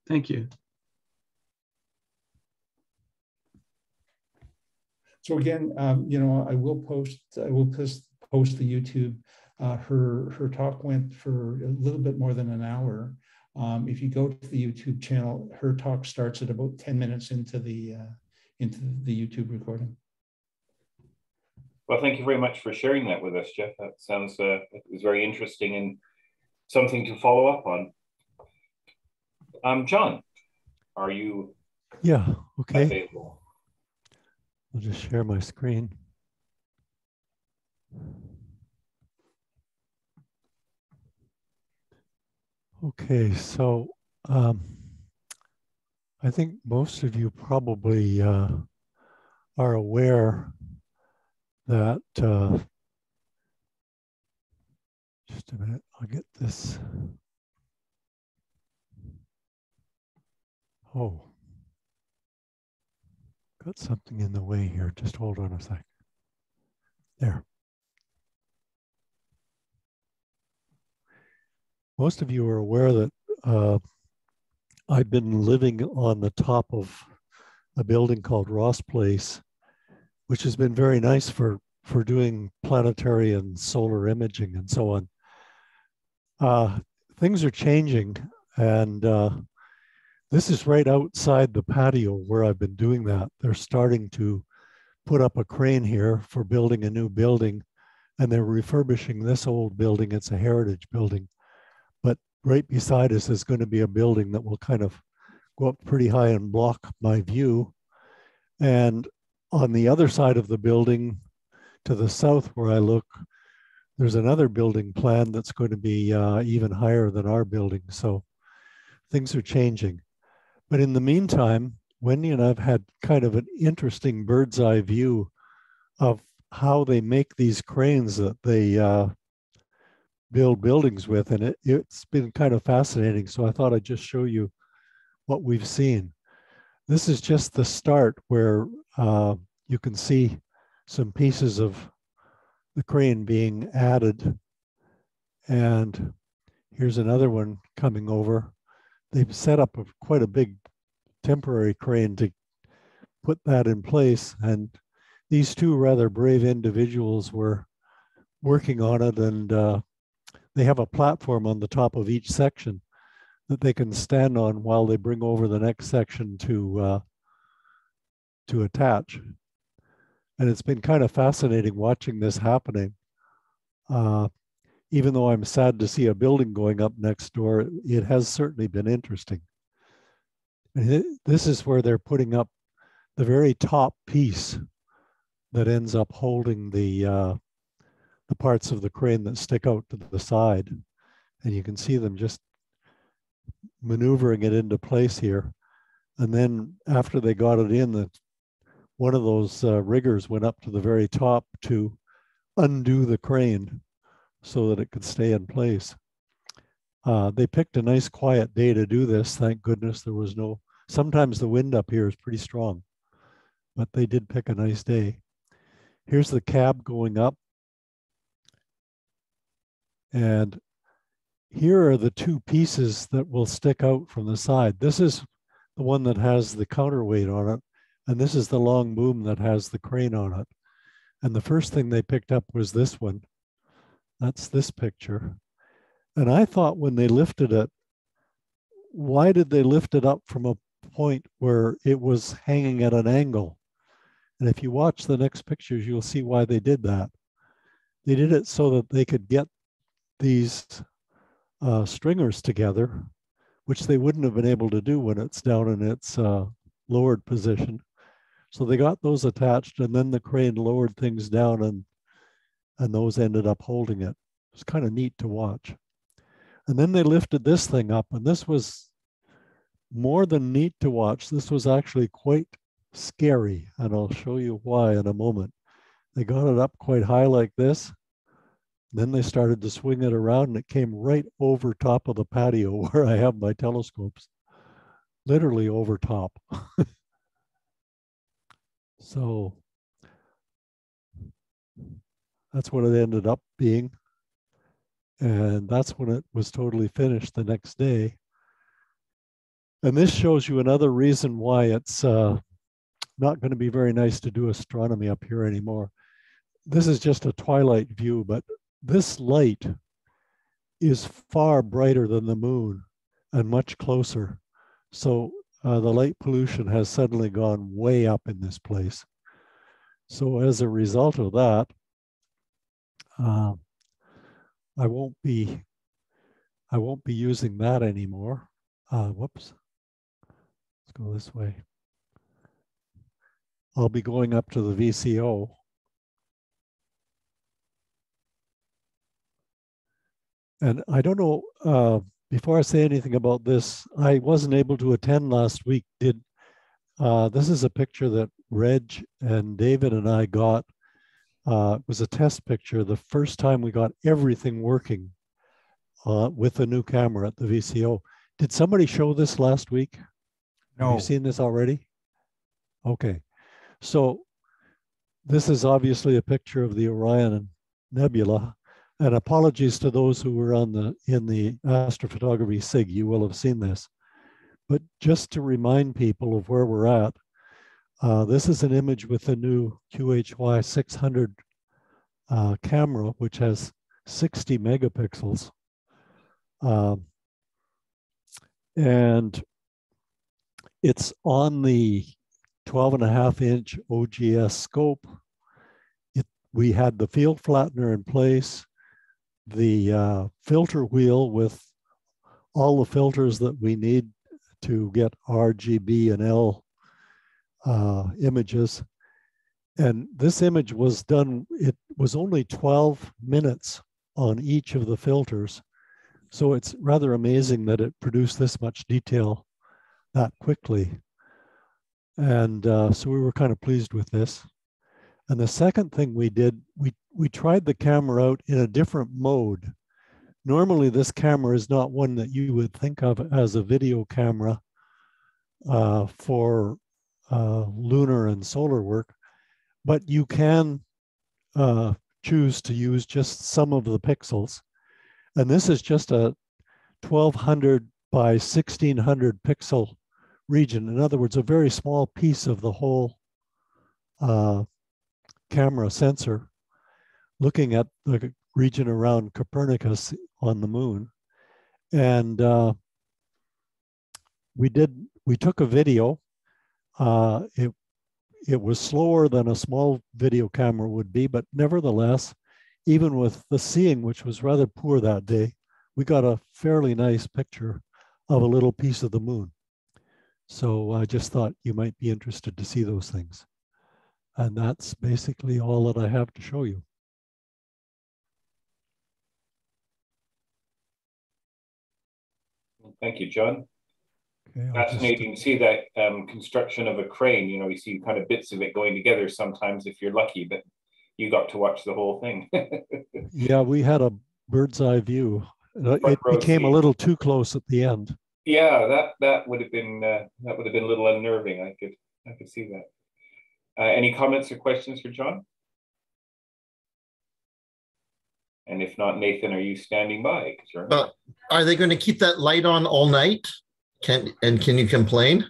Thank you. So again, um, you know, I will post, I will post, post the YouTube. Uh, her her talk went for a little bit more than an hour. Um, if you go to the YouTube channel, her talk starts at about 10 minutes into the uh, into the YouTube recording. Well, thank you very much for sharing that with us, Jeff. That sounds uh, it was very interesting and something to follow up on. Um, John, are you? Yeah. Okay. Available? I'll just share my screen. Okay, so um, I think most of you probably uh, are aware that, uh, just a minute, I'll get this. Oh. Got something in the way here. Just hold on a sec. There. Most of you are aware that uh, I've been living on the top of a building called Ross Place, which has been very nice for, for doing planetary and solar imaging and so on. Uh, things are changing and uh, this is right outside the patio where I've been doing that. They're starting to put up a crane here for building a new building, and they're refurbishing this old building. It's a heritage building. But right beside us is going to be a building that will kind of go up pretty high and block my view. And on the other side of the building, to the south where I look, there's another building plan that's going to be uh, even higher than our building. So things are changing. But in the meantime, Wendy and I've had kind of an interesting bird's eye view of how they make these cranes that they uh, build buildings with. And it, it's been kind of fascinating. So I thought I'd just show you what we've seen. This is just the start where uh, you can see some pieces of the crane being added. And here's another one coming over they've set up a, quite a big temporary crane to put that in place. And these two rather brave individuals were working on it, and uh, they have a platform on the top of each section that they can stand on while they bring over the next section to uh, to attach. And it's been kind of fascinating watching this happening. Uh, even though I'm sad to see a building going up next door, it has certainly been interesting. This is where they're putting up the very top piece that ends up holding the uh, the parts of the crane that stick out to the side. And you can see them just maneuvering it into place here. And then after they got it in, the, one of those uh, riggers went up to the very top to undo the crane so that it could stay in place. Uh, they picked a nice quiet day to do this. Thank goodness there was no, sometimes the wind up here is pretty strong, but they did pick a nice day. Here's the cab going up. And here are the two pieces that will stick out from the side. This is the one that has the counterweight on it. And this is the long boom that has the crane on it. And the first thing they picked up was this one. That's this picture. And I thought when they lifted it, why did they lift it up from a point where it was hanging at an angle? And if you watch the next pictures, you'll see why they did that. They did it so that they could get these uh, stringers together, which they wouldn't have been able to do when it's down in its uh, lowered position. So they got those attached and then the crane lowered things down and and those ended up holding it. It's kind of neat to watch. And then they lifted this thing up, and this was more than neat to watch. This was actually quite scary, and I'll show you why in a moment. They got it up quite high like this. Then they started to swing it around and it came right over top of the patio [LAUGHS] where I have my telescopes, literally over top. [LAUGHS] so that's what it ended up being. And that's when it was totally finished the next day. And this shows you another reason why it's uh, not going to be very nice to do astronomy up here anymore. This is just a twilight view, but this light is far brighter than the moon and much closer. So uh, the light pollution has suddenly gone way up in this place. So as a result of that, uh, I won't be I won't be using that anymore. Uh, whoops. Let's go this way. I'll be going up to the VCO. And I don't know, uh, before I say anything about this, I wasn't able to attend last week. Did uh, This is a picture that Reg and David and I got. Uh, it was a test picture, the first time we got everything working uh, with the new camera at the VCO. Did somebody show this last week? No. Have you seen this already? Okay. So this is obviously a picture of the Orion Nebula. And apologies to those who were on the in the astrophotography SIG, you will have seen this. But just to remind people of where we're at, uh, this is an image with the new QHY 600 uh, camera, which has 60 megapixels. Um, and it's on the 12 and a half inch OGS scope. It, we had the field flattener in place, the uh, filter wheel with all the filters that we need to get RGB and L uh, images. And this image was done, it was only 12 minutes on each of the filters. So it's rather amazing that it produced this much detail that quickly. And uh, so we were kind of pleased with this. And the second thing we did, we, we tried the camera out in a different mode. Normally, this camera is not one that you would think of as a video camera uh, for uh, lunar and solar work, but you can uh, choose to use just some of the pixels. And this is just a 1200 by 1600 pixel region. In other words, a very small piece of the whole uh, camera sensor looking at the region around Copernicus on the moon. And uh, we did, we took a video. Uh, it, it was slower than a small video camera would be, but nevertheless, even with the seeing, which was rather poor that day, we got a fairly nice picture of a little piece of the moon. So I just thought you might be interested to see those things. And that's basically all that I have to show you. Thank you, John. Okay, Fascinating to see that um, construction of a crane. You know, you see kind of bits of it going together sometimes if you're lucky, but you got to watch the whole thing. [LAUGHS] yeah, we had a bird's eye view. It became a little too close at the end. Yeah, that that would have been uh, that would have been a little unnerving. I could I could see that. Uh, any comments or questions for John? And if not, Nathan, are you standing by? Uh, are they going to keep that light on all night? Can and can you complain?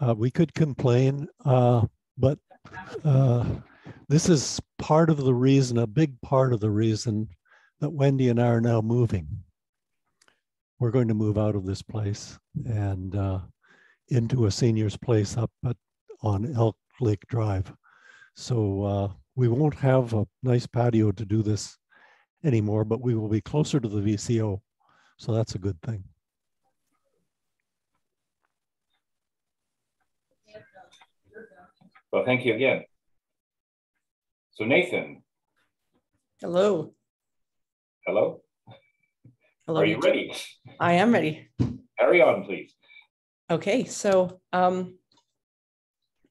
Uh, we could complain, uh, but uh, this is part of the reason, a big part of the reason that Wendy and I are now moving we're going to move out of this place and uh, into a senior's place up at, on Elk Lake Drive. So uh, we won't have a nice patio to do this anymore, but we will be closer to the VCO. So that's a good thing. Well, thank you again. So Nathan. Hello. Hello. Hello. Are you ready? I am ready. Carry on, please. Okay, so um,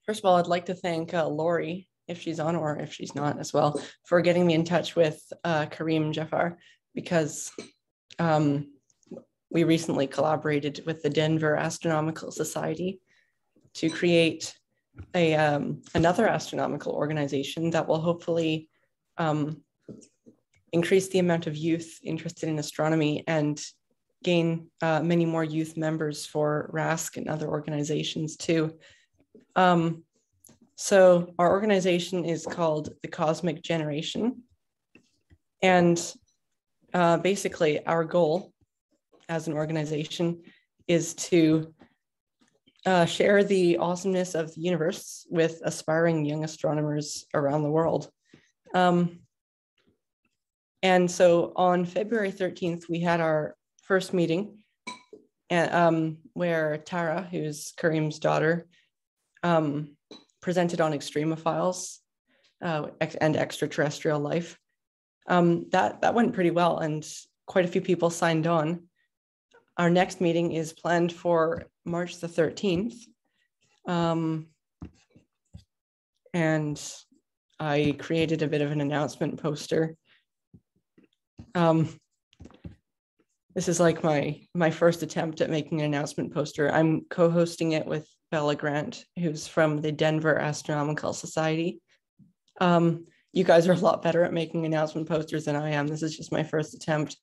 first of all, I'd like to thank uh, Lauri, if she's on or if she's not as well, for getting me in touch with uh, Kareem Jafar because um, we recently collaborated with the Denver Astronomical Society to create a um, another astronomical organization that will hopefully um, increase the amount of youth interested in astronomy and gain uh, many more youth members for RASC and other organizations too. Um, so our organization is called the Cosmic Generation. And uh, basically our goal as an organization is to uh, share the awesomeness of the universe with aspiring young astronomers around the world. Um, and so on February 13th, we had our first meeting and, um, where Tara, who's Kareem's daughter, um, presented on extremophiles uh, and extraterrestrial life. Um, that, that went pretty well and quite a few people signed on. Our next meeting is planned for March the 13th. Um, and I created a bit of an announcement poster. Um, this is like my my first attempt at making an announcement poster. I'm co-hosting it with Bella Grant, who's from the Denver Astronomical Society. Um, you guys are a lot better at making announcement posters than I am. This is just my first attempt.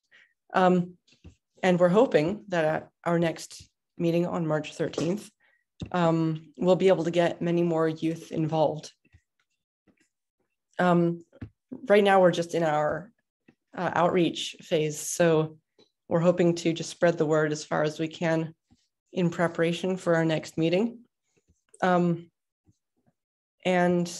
Um, and we're hoping that at our next meeting on March 13th, um, we'll be able to get many more youth involved. Um, right now, we're just in our uh, outreach phase. So we're hoping to just spread the word as far as we can in preparation for our next meeting. Um, and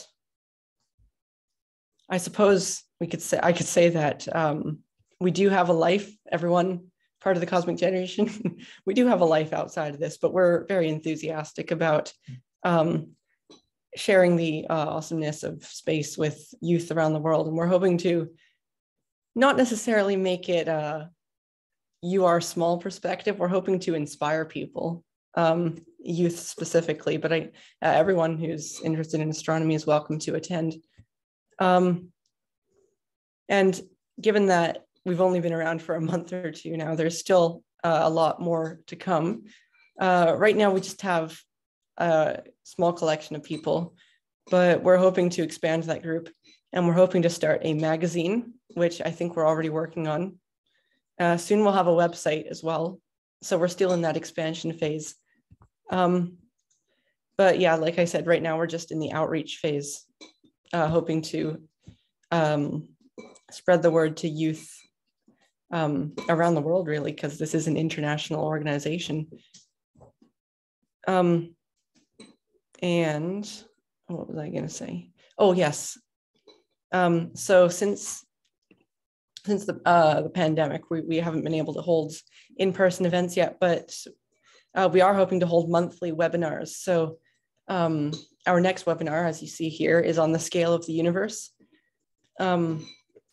I suppose we could say I could say that um, we do have a life. Everyone part of the cosmic generation, [LAUGHS] we do have a life outside of this, but we're very enthusiastic about um, sharing the uh, awesomeness of space with youth around the world, and we're hoping to not necessarily make it a you are small perspective. We're hoping to inspire people, um, youth specifically, but I, uh, everyone who's interested in astronomy is welcome to attend. Um, and given that we've only been around for a month or two now, there's still uh, a lot more to come. Uh, right now, we just have a small collection of people, but we're hoping to expand that group and we're hoping to start a magazine, which I think we're already working on. Uh, soon we'll have a website as well. So we're still in that expansion phase. Um, but yeah, like I said, right now we're just in the outreach phase, uh, hoping to um, spread the word to youth um, around the world, really, because this is an international organization. Um, and what was I going to say? Oh, yes. Um, so since since the uh, the pandemic, we, we haven't been able to hold in-person events yet, but uh, we are hoping to hold monthly webinars. So um, our next webinar, as you see here, is on the scale of the universe. Um,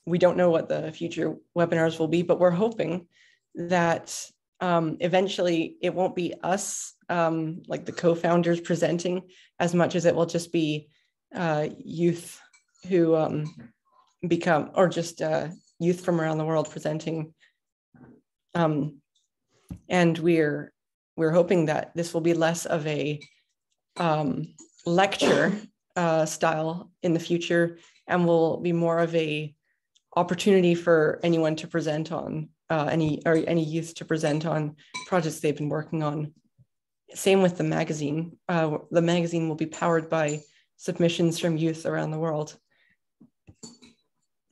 we don't know what the future webinars will be, but we're hoping that um, eventually it won't be us, um, like the co-founders presenting, as much as it will just be uh, youth who um, become, or just uh, youth from around the world presenting. Um, and we're we're hoping that this will be less of a um, lecture uh, style in the future and will be more of a opportunity for anyone to present on uh, any or any youth to present on projects they've been working on. Same with the magazine. Uh, the magazine will be powered by submissions from youth around the world.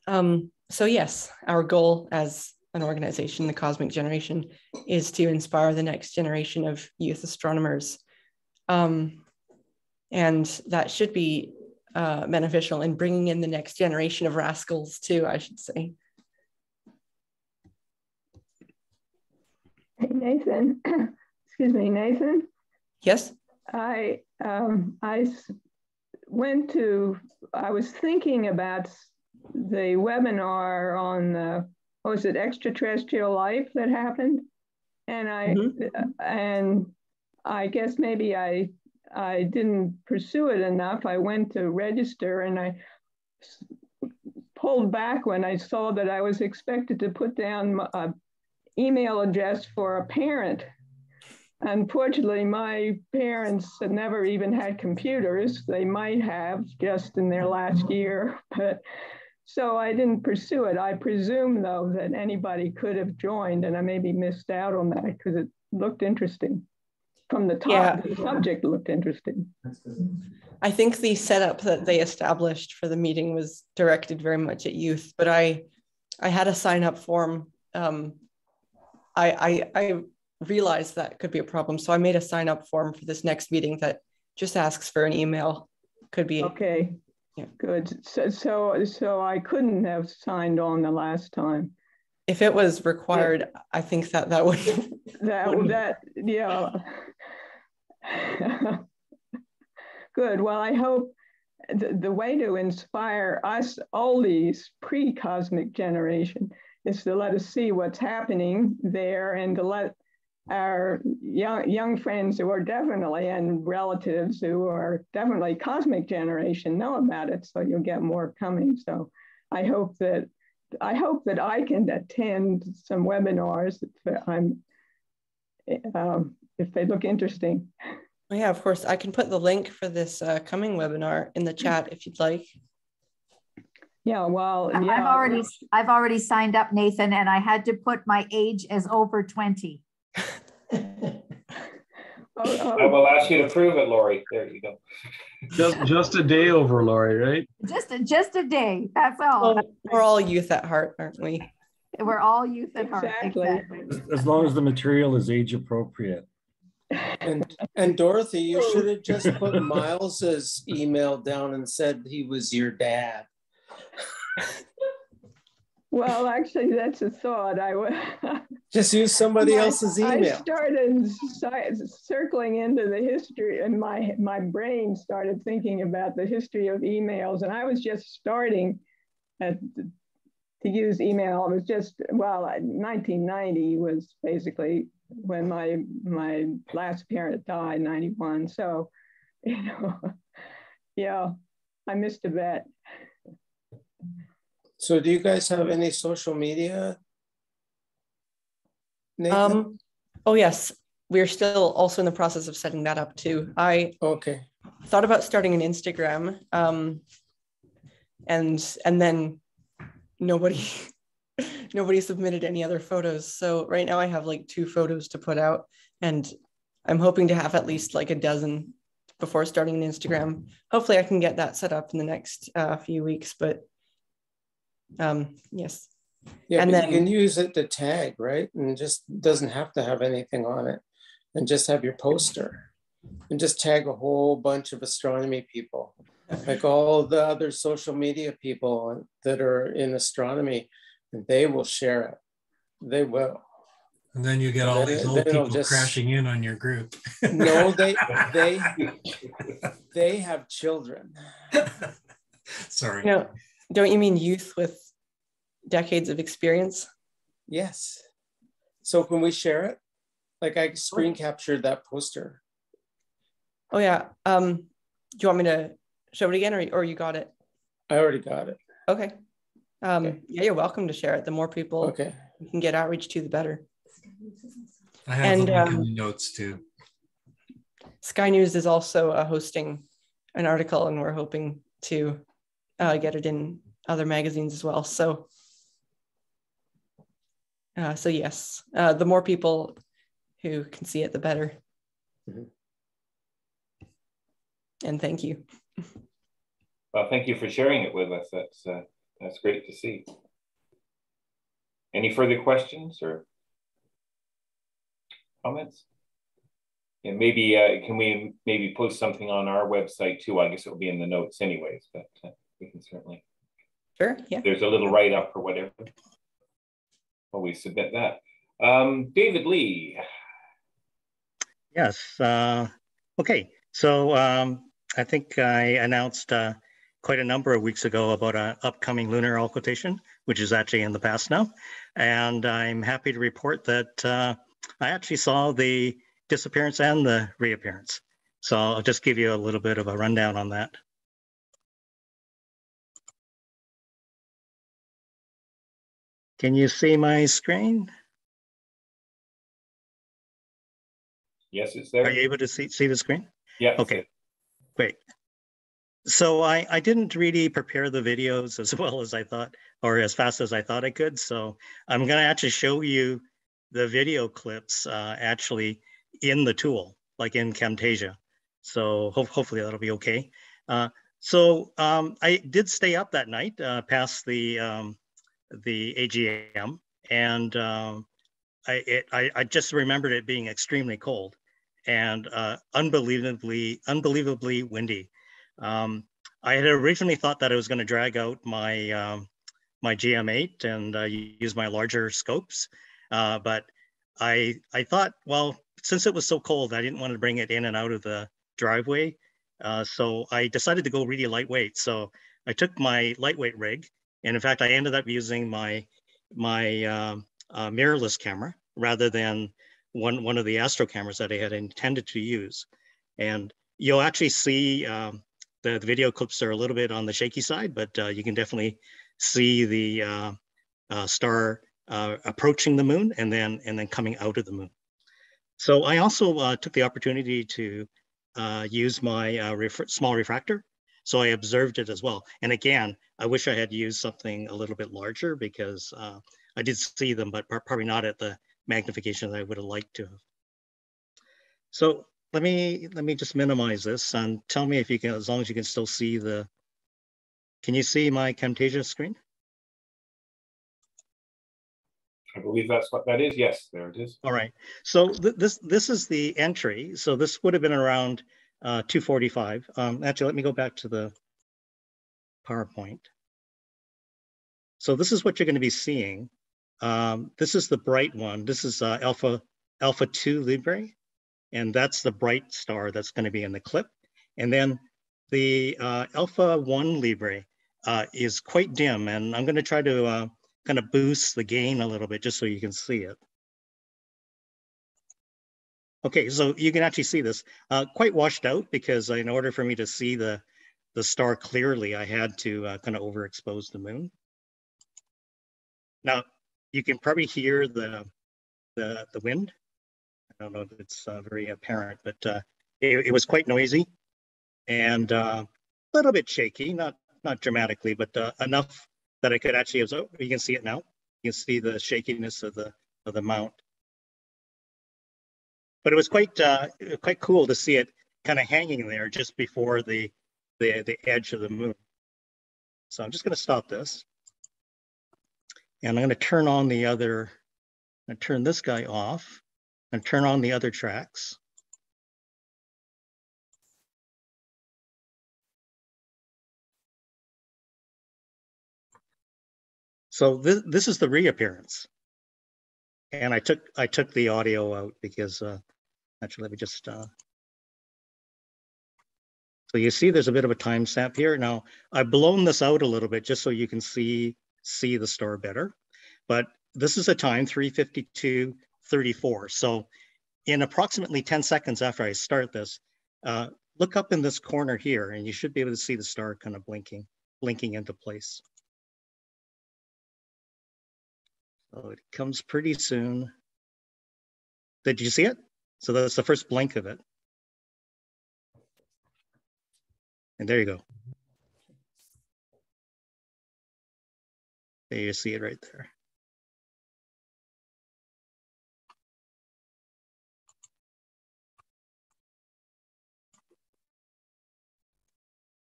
Um, so yes, our goal as an organization, the Cosmic Generation, is to inspire the next generation of youth astronomers. Um, and that should be uh, beneficial in bringing in the next generation of rascals too, I should say. Hey, Nathan, [CLEARS THROAT] excuse me, Nathan. Yes. I um, I went to. I was thinking about the webinar on the was it extraterrestrial life that happened, and I mm -hmm. and I guess maybe I I didn't pursue it enough. I went to register and I pulled back when I saw that I was expected to put down an email address for a parent. Unfortunately, my parents never even had computers. They might have just in their last year, [LAUGHS] but so I didn't pursue it. I presume, though, that anybody could have joined, and I maybe missed out on that because it looked interesting. From the top, Yeah. the subject looked interesting. I think the setup that they established for the meeting was directed very much at youth, but I I had a sign up form. Um, I, I I realized that could be a problem, so I made a sign up form for this next meeting that just asks for an email. Could be Okay, Yeah. good. So, so, so I couldn't have signed on the last time. if it was required. I think that that would That, [LAUGHS] that, yeah. [LAUGHS] Good. Well, I hope the, the way to inspire us oldies pre-cosmic generation is to let us see what's happening there and to let our young young friends who are definitely and relatives who are definitely cosmic generation know about it so you'll get more coming so i hope that i hope that i can attend some webinars i'm um, if they look interesting Oh, yeah, of course. I can put the link for this uh, coming webinar in the chat if you'd like. yeah well I've already, I've already signed up, Nathan, and I had to put my age as over 20. [LAUGHS] Oh, I will ask you to prove it, Lauri. There you go. Just, just a day over, Lauri, right? Just, a- just a day, that's all. Well, we're all youth at heart, aren't we? We're all youth at heart. Exactly. Exactly. As long as the material is age appropriate. And, and Dorothy, you oh. should have just put Miles's email down and said he was your dad. well actually that's a thought i would [LAUGHS] Just use somebody I- else's email. I started ci- circling into the history, and my my brain started thinking about the history of emails, and I was just starting at, to use email. It was just well, 1990 was basically when my my last parent died, 91. So, [LAUGHS] you know, yeah, I missed a bet. So do you guys have any social media? Nathan? Um, oh yes, we're still also in the process of setting that up too. I okay. thought about starting an Instagram, um, and and then nobody [LAUGHS] [LAUGHS] nobody submitted any other photos. So right now I have like two photos to put out, and I'm hoping to have at least like a dozen before starting an Instagram. Hopefully, I can get that set up in the next uh, few weeks. But um, yes. Yeah, And then- you can use it to tag, right? And just doesn't have to have anything on it. And just have your poster. And just tag a whole bunch of astronomy people. Like all the other social media people that are in astronomy, they will share it. They will. And then you get all Then these old people just- crashing in on your group. No, [LAUGHS] they they [LAUGHS] they have children. Sorry. You know, don't you mean youth with decades of experience? Yes. So can we share it? Like I screen captured that poster. Oh yeah. Um, do you want me to show it again, or or you got it? I already got it. Okay. Um, yeah, you're welcome to share it. The more people Okay. we can get outreach to, the better. I have And, the um, notes too. Sky News is also uh, hosting an article, and we're hoping to uh, get it in other magazines as well. So, uh, so yes, uh, the more people who can see it, the better. Mhm. And thank you. Well, thank you for sharing it with us. That's uh, that's great to see. Any further questions or comments? And maybe uh, can we maybe post something on our website too? I guess it'll be in the notes anyways, but uh, we can certainly. Sure. Yeah. There's a little write up or whatever. Well, we submit that. Um, David Lee. Yes. Uh, okay. So um, I think I announced uh, quite a number of weeks ago about an upcoming lunar occultation, which is actually in the past now. And I'm happy to report that uh, I actually saw the disappearance and the reappearance. So I'll just give you a little bit of a rundown on that. Can you see my screen? Yes, it's there. Are you able to see, see the screen? Yeah. Okay, great. So I, I didn't really prepare the videos [LAUGHS] as well as I thought, or as fast as I thought I could. So I'm gonna actually show you the video clips uh, actually in the tool, like in Camtasia. So ho hopefully that'll be okay. Uh, so um, I did stay up that night uh, past the um, the AGM, and um, I, it, I, I just remembered it being extremely cold and uh, unbelievably unbelievably windy. Um, I had originally thought that I was going to drag out my um, my GM8 and uh, use my larger scopes, uh, but I I thought, well, since it was so cold, I didn't want to bring it in and out of the driveway, uh, so I decided to go really lightweight. So I took my lightweight rig, and in fact, I ended up using my my um, uh, mirrorless camera rather than one one of the Astro cameras that I had intended to use, and you'll actually see um, the, the, video clips are a little bit on the shaky side, but uh, you can definitely see the uh, uh, star uh, approaching the moon and then and then coming out of the moon. So I also took the opportunity to use my ref small refractor. So I observed it as well. And again, I wish I had used something a little bit larger because I did see them, but probably not at the magnification that I would have liked to have. So let me let me just minimize this and tell me if you can, as long as you can still see the, can you see my Camtasia screen? I believe that's what that is. Yes, there it is. All right. So th this this is the entry. So this would have been around uh, 245. Um, actually, let me go back to the PowerPoint. So this is what you're going to be seeing. Um, this is the bright one. This is uh, Alpha Alpha 2 Librae, and that's the bright star that's going to be in the clip. And then the uh, Alpha 1 Librae uh, is quite dim, and I'm going to try to uh, kind of boost the gain a little bit just so you can see it. Okay, so you can actually see this uh, quite washed out because in order for me to see the, the star clearly, I had to uh, kind of overexpose the moon. Now, you can probably hear the, the, the wind. I don't know if it's uh, very apparent, but uh, it, it, was quite noisy and uh, a little bit shaky, not, not dramatically, but uh, enough that I could actually observe. You can see it now. You can see the shakiness of the, of the mount. But it was quite, uh, quite cool to see it kind of hanging there just before the, the, the edge of the moon. So I'm just going to stop this. And I'm going to turn on the other, I'm turn this guy off and turn on the other tracks. So this, this is the reappearance. And I took I took the audio out because uh, actually let me just uh, so you see there's a bit of a timestamp here. Now I've blown this out a little bit just so you can see see the star better. But this is a time 352, 34. So in approximately 10 seconds after I start this, uh, look up in this corner here and you should be able to see the star kind of blinking, blinking into place. So it comes pretty soon. Did you see it? So that's the first blink of it. And there you go. There you see it right there.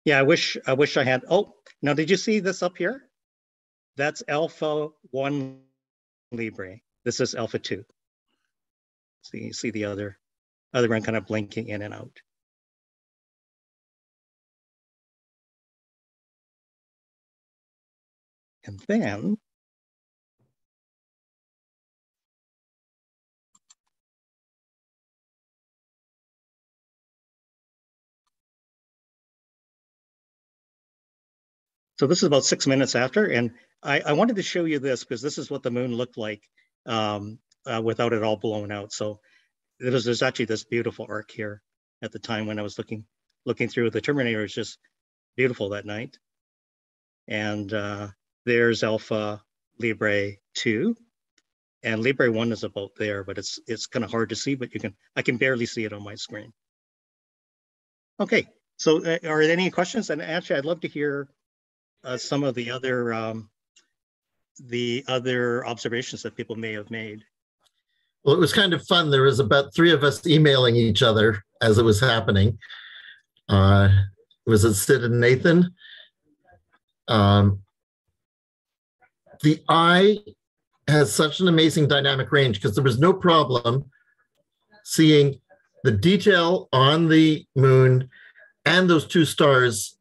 Yeah, I wish I wish I had. Oh, now did you see this up here? That's Alpha One Librae. This is Alpha Two. So you see the other other one kind of blinking in and out. And then So this is about six minutes after, and I, I wanted to show you this because this is what the moon looked like um, uh, without it all blown out. So there's, there's actually this beautiful arc here. at the time when I was looking looking through. The Terminator is just beautiful that night. And uh, there's Alpha Librae 2. And Librae 1 is about there, but it's it's kind of hard to see, but you can I can barely see it on my screen. Okay, so uh, are there any questions? And actually, I'd love to hear uh, some of the other um, the other observations that people may have made. Well, it was kind of fun. There was about three of us emailing each other as it was happening. Uh, was it Sid and Nathan? Um, the eye has such an amazing dynamic range because there was no problem seeing the detail on the moon and those two stars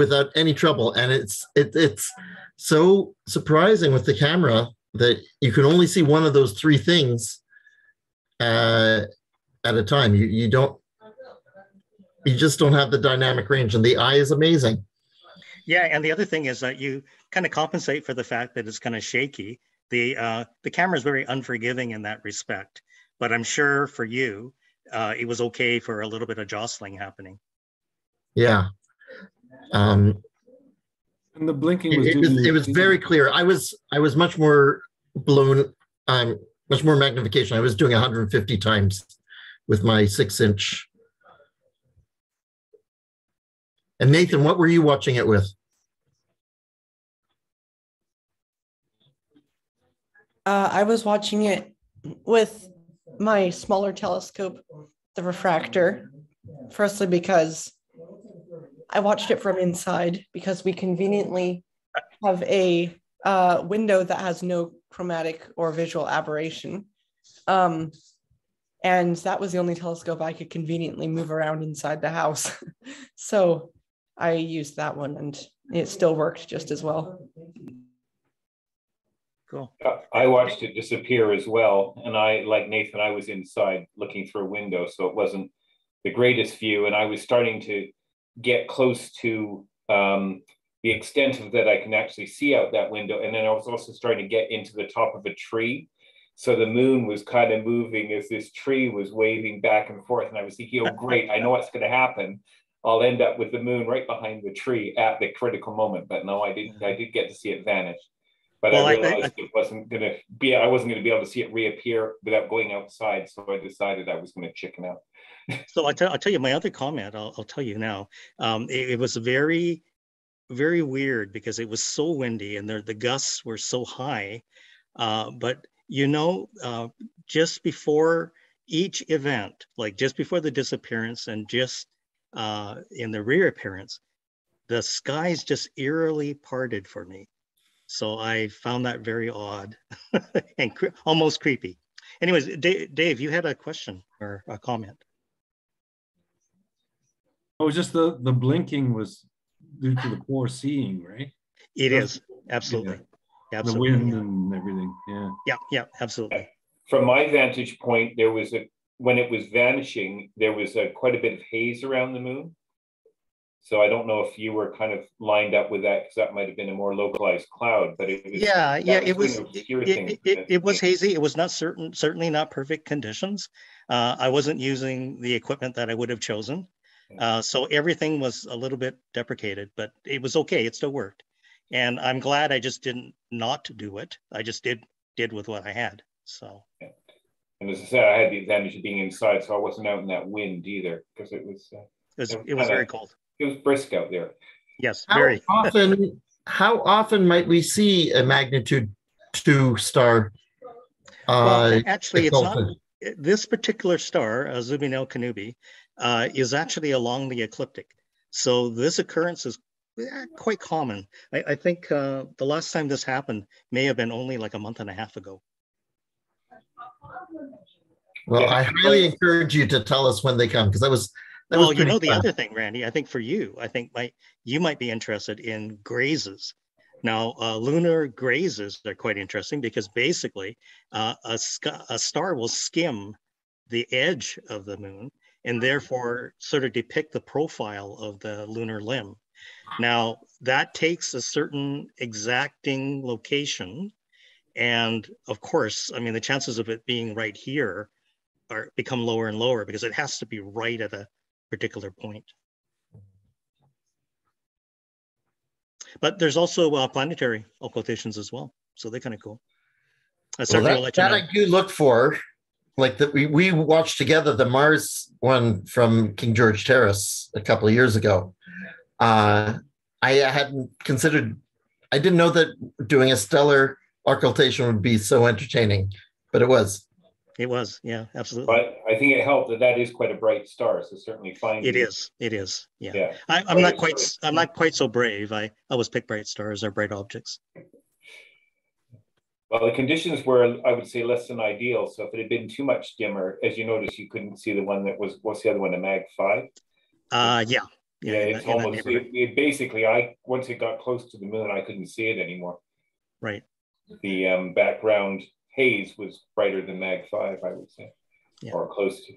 without any trouble. And it's it, it's so surprising with the camera that you can only see one of those three things uh, at a time. You you don't you just don't have the dynamic range, and the eye is amazing. Yeah, and the other thing is that you kind of compensate for the fact that it's kind of shaky. The uh, the camera is very unforgiving in that respect, but I'm sure for you, uh, it was okay for a little bit of jostling happening. Yeah. Um, and the blinking was it, it was, it was very clear. I was I was much more blown, um, much more magnification. I was doing 150 times with my six inch. And Nathan, what were you watching it with? Uh, I was watching it with my smaller telescope, the refractor, firstly because I watched it from inside because we conveniently have a uh, window that has no chromatic or visual aberration. Um, and that was the only telescope I could conveniently move around inside the house. [LAUGHS] so I used that one and it still worked just as well. Cool. I watched it disappear as well. And I, like Nathan, I was inside looking through a window. So it wasn't the greatest view. And I was starting to get close to um, the extent of that I can actually see out that window. And then I was also starting to get into the top of a tree. So the moon was kind of moving as this tree was waving back and forth. And I was thinking, oh, great, I know what's going to happen. I'll end up with the moon right behind the tree at the critical moment. But no, I didn't. I did get to see it vanish. But well, I realized I, I, it wasn't going to be. I wasn't going to be able to see it reappear without going outside. So I decided I was going to chicken out. So I'll tell, you my other comment. I'll, I'll tell you now. Um, it, it, was very, very weird because it was so windy and the, the gusts were so high. Uh, but you know, uh, just before each event, like just before the disappearance and just uh, in the reappearance, the skies just eerily parted for me. So I found that very odd [LAUGHS] and cre almost creepy. Anyways, Dave, you had a question or a comment. Oh, just the the blinking was due to the poor seeing, right? It That's, is absolutely, yeah. absolutely. The wind and everything. Yeah. Yeah, yeah, absolutely. From my vantage point, there was a when it was vanishing, there was a, quite a bit of haze around the moon. So I don't know if you were kind of lined up with that because that might have been a more localized cloud, but it was yeah, yeah, it was it, it, it, it, was hazy. It was not certain, certainly not perfect conditions. Uh, I wasn't using the equipment that I would have chosen. Uh, so everything was a little bit deprecated, but it was okay. It still worked. And I'm glad I just didn't not do it. I just did did with what I had. So. Yeah. And as I said, I had the advantage of being inside, so I wasn't out in that wind either because it was. Uh, it was, it was very cold. It was brisk out there. Yes, how very. often? How often might we see a magnitude two star? Uh, well, actually, it's not. This particular star, uh, Zubenelgenubi, uh, is actually along the ecliptic. So this occurrence is quite common. I, I think uh, the last time this happened may have been only like a month and a half ago. Well, I highly encourage you to tell us when they come because that was. That well, was you know fun. the other thing, Randy. I think for you, I think my you might be interested in grazes. Now, uh, lunar grazes are quite interesting because basically uh, a, a star will skim the edge of the moon and therefore sort of depict the profile of the lunar limb. Now, that takes a certain exacting location. And of course, I mean, the chances of it being right here are become lower and lower because it has to be right at a particular point. But there's also uh, planetary occultations as well, so they're kind of cool. Uh, Well, Sartre will that, let you that know. I do look for. Like that, we we watched together the Mars one from King George Terrace a couple of years ago. Uh, I hadn't considered. I didn't know that doing a stellar occultation would be so entertaining, but it was. It was, yeah, absolutely. But I think it helped that that is quite a bright star, so certainly finding. It is. It is. Yeah. Yeah. I, I'm not quite. i'm not quite so brave. I I always pick bright stars or bright objects. Well, the conditions were, I would say, less than ideal. So if it had been too much dimmer, as you notice, you couldn't see the one that was, what's the other one, the Mag Five? Uh, yeah. Yeah, in it's that- almost, it, it basically, I, once it got close to the moon, I couldn't see it anymore. Right. The um, background haze was brighter than Mag Five, I would say, or close to.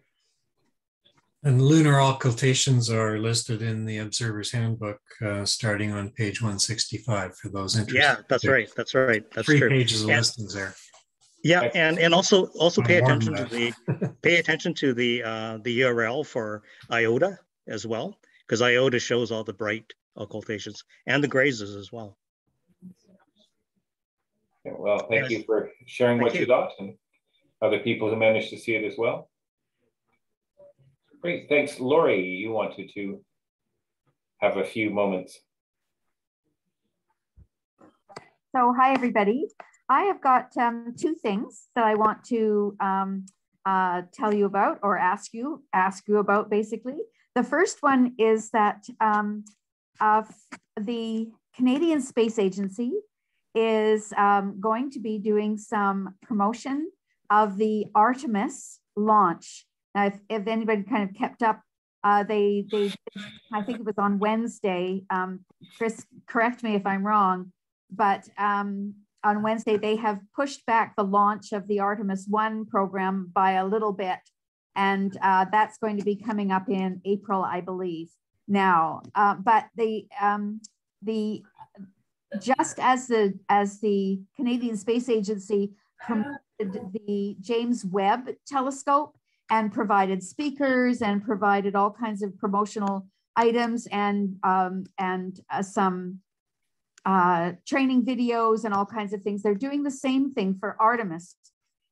And lunar occultations are listed in the Observer's Handbook, uh, starting on page 165 for those interested. Yeah, that's right. That's right. That's Three true. pages of And- listings there. Yeah, and and also also pay attention to the [LAUGHS] pay attention to the uh, the URL for IOTA as well, because IOTA shows all the bright occultations and the grazes as well. Yeah, well, thank Yes. you for sharing Thank what you you. got and other people who managed to see it as well. Great, thanks. Lauri, you wanted to have a few moments. So hi, everybody. I have got um, two things that I want to um, uh, tell you about or ask you, ask you about basically. The first one is that um, uh, the Canadian Space Agency is um, going to be doing some promotion of the Artemis launch. Now, if, if anybody kind of kept up, uh, they, they, I think it was on Wednesday. Um, Chris, correct me if I'm wrong, but um, on Wednesday, they have pushed back the launch of the Artemis 1 program by a little bit. And uh, that's going to be coming up in April, I believe. Now, uh, but the um, the just as the as the Canadian Space Agency promoted the James Webb Telescope and provided speakers and provided all kinds of promotional items and um, and uh, some uh, training videos and all kinds of things. They're doing the same thing for Artemis.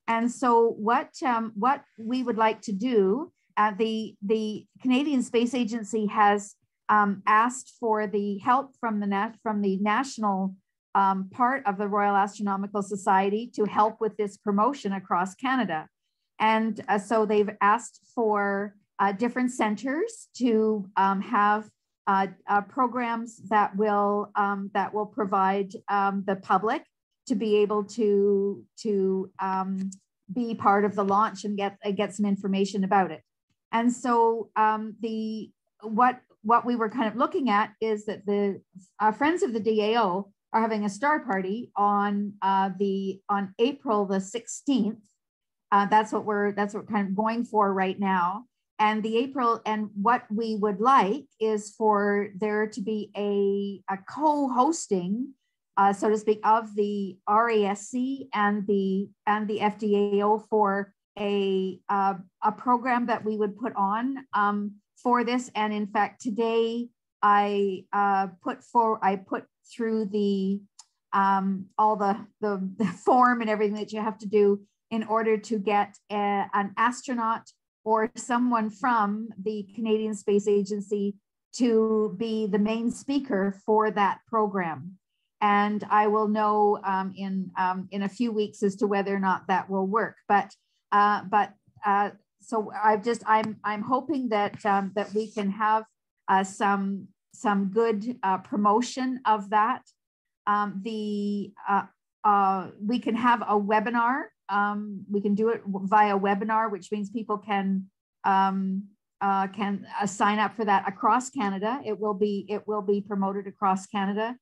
And so what um, what we would like to do, uh, the the Canadian Space Agency has um, asked for the help from the nat- from the national um, part of the Royal Astronomical Society to help with this promotion across Canada. And uh, so they've asked for uh, different centers to um, have uh, uh, programs that will um, that will provide um, the public to be able to to um, be part of the launch and get uh, get some information about it. And so um, the what what we were kind of looking at is that the uh, friends of the DAO are having a star party on the on April the 16th. Uh, that's what we're that's what we're kind of going for right now. And the April and what we would like is for there to be a, a co-hosting, uh, so to speak, of the RASC and the and the FDAO for a uh, a program that we would put on um, for this. And in fact, today I uh, put for I put through the um, all the, the the form and everything that you have to do in order to get a, an astronaut or someone from the Canadian Space Agency to be the main speaker for that program. And I will know um, in um, in a few weeks as to whether or not that will work. But uh, but uh, so I've just I'm I'm hoping that um, that we can have uh, some some good uh, promotion of that. Um, the uh, uh, we can have a webinar. Um, we can do it via webinar, which means people can um, uh, can uh, sign up for that across Canada. It will be it will be promoted across Canada,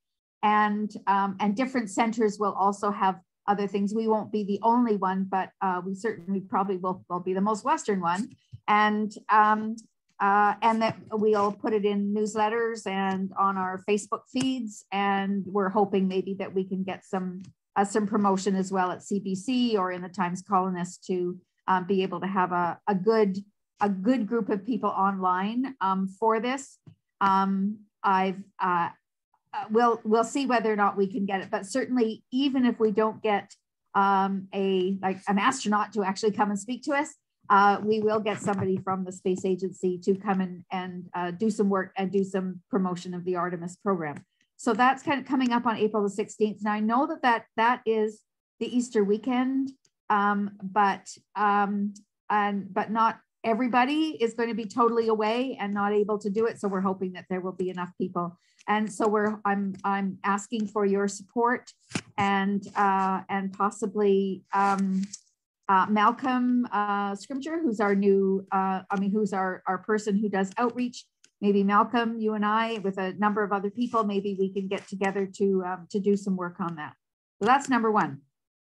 and um, and different centers will also have other things. We won't be the only one, but uh, we certainly probably will, will be the most Western one. And um, uh, and that we'll put it in newsletters and on our Facebook feeds. And we're hoping maybe that we can get some uh, some promotion as well at CBC or in the Times Colonist to um, be able to have a, a good a good group of people online um, for this. Um, I've uh, uh, we'll we'll see whether or not we can get it, but certainly even if we don't get um, a like an astronaut to actually come and speak to us, uh, we will get somebody from the space agency to come in and uh, do some work and do some promotion of the Artemis program. So that's kind of coming up on April the 16th. Now I know that that, that is the Easter weekend, um, but um, and but not everybody is going to be totally away and not able to do it. So we're hoping that there will be enough people. And so we're I'm I'm asking for your support and uh, and possibly um, uh, Malcolm uh, Scrimger, who's our new, uh, I mean, who's our, our person who does outreach. Maybe Malcolm, you and I, with a number of other people, maybe we can get together to, um, to do some work on that. So that's number one.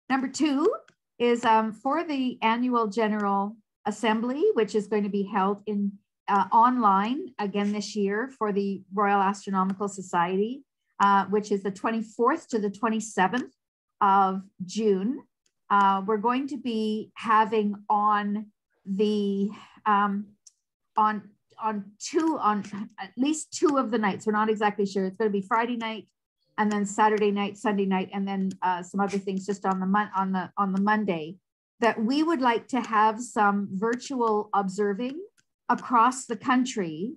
Number two is um, for the annual General Assembly, which is going to be held in uh, online again this year for the Royal Astronomical Society, uh, which is the 24th to the 27th of June uh, we're going to be having on the um, on on two on at least two of the nights. We're not exactly sure. It's going to be Friday night and then Saturday night, Sunday night, and then uh, some other things just on the mon- on the on the Monday. That we would like to have some virtual observing across the country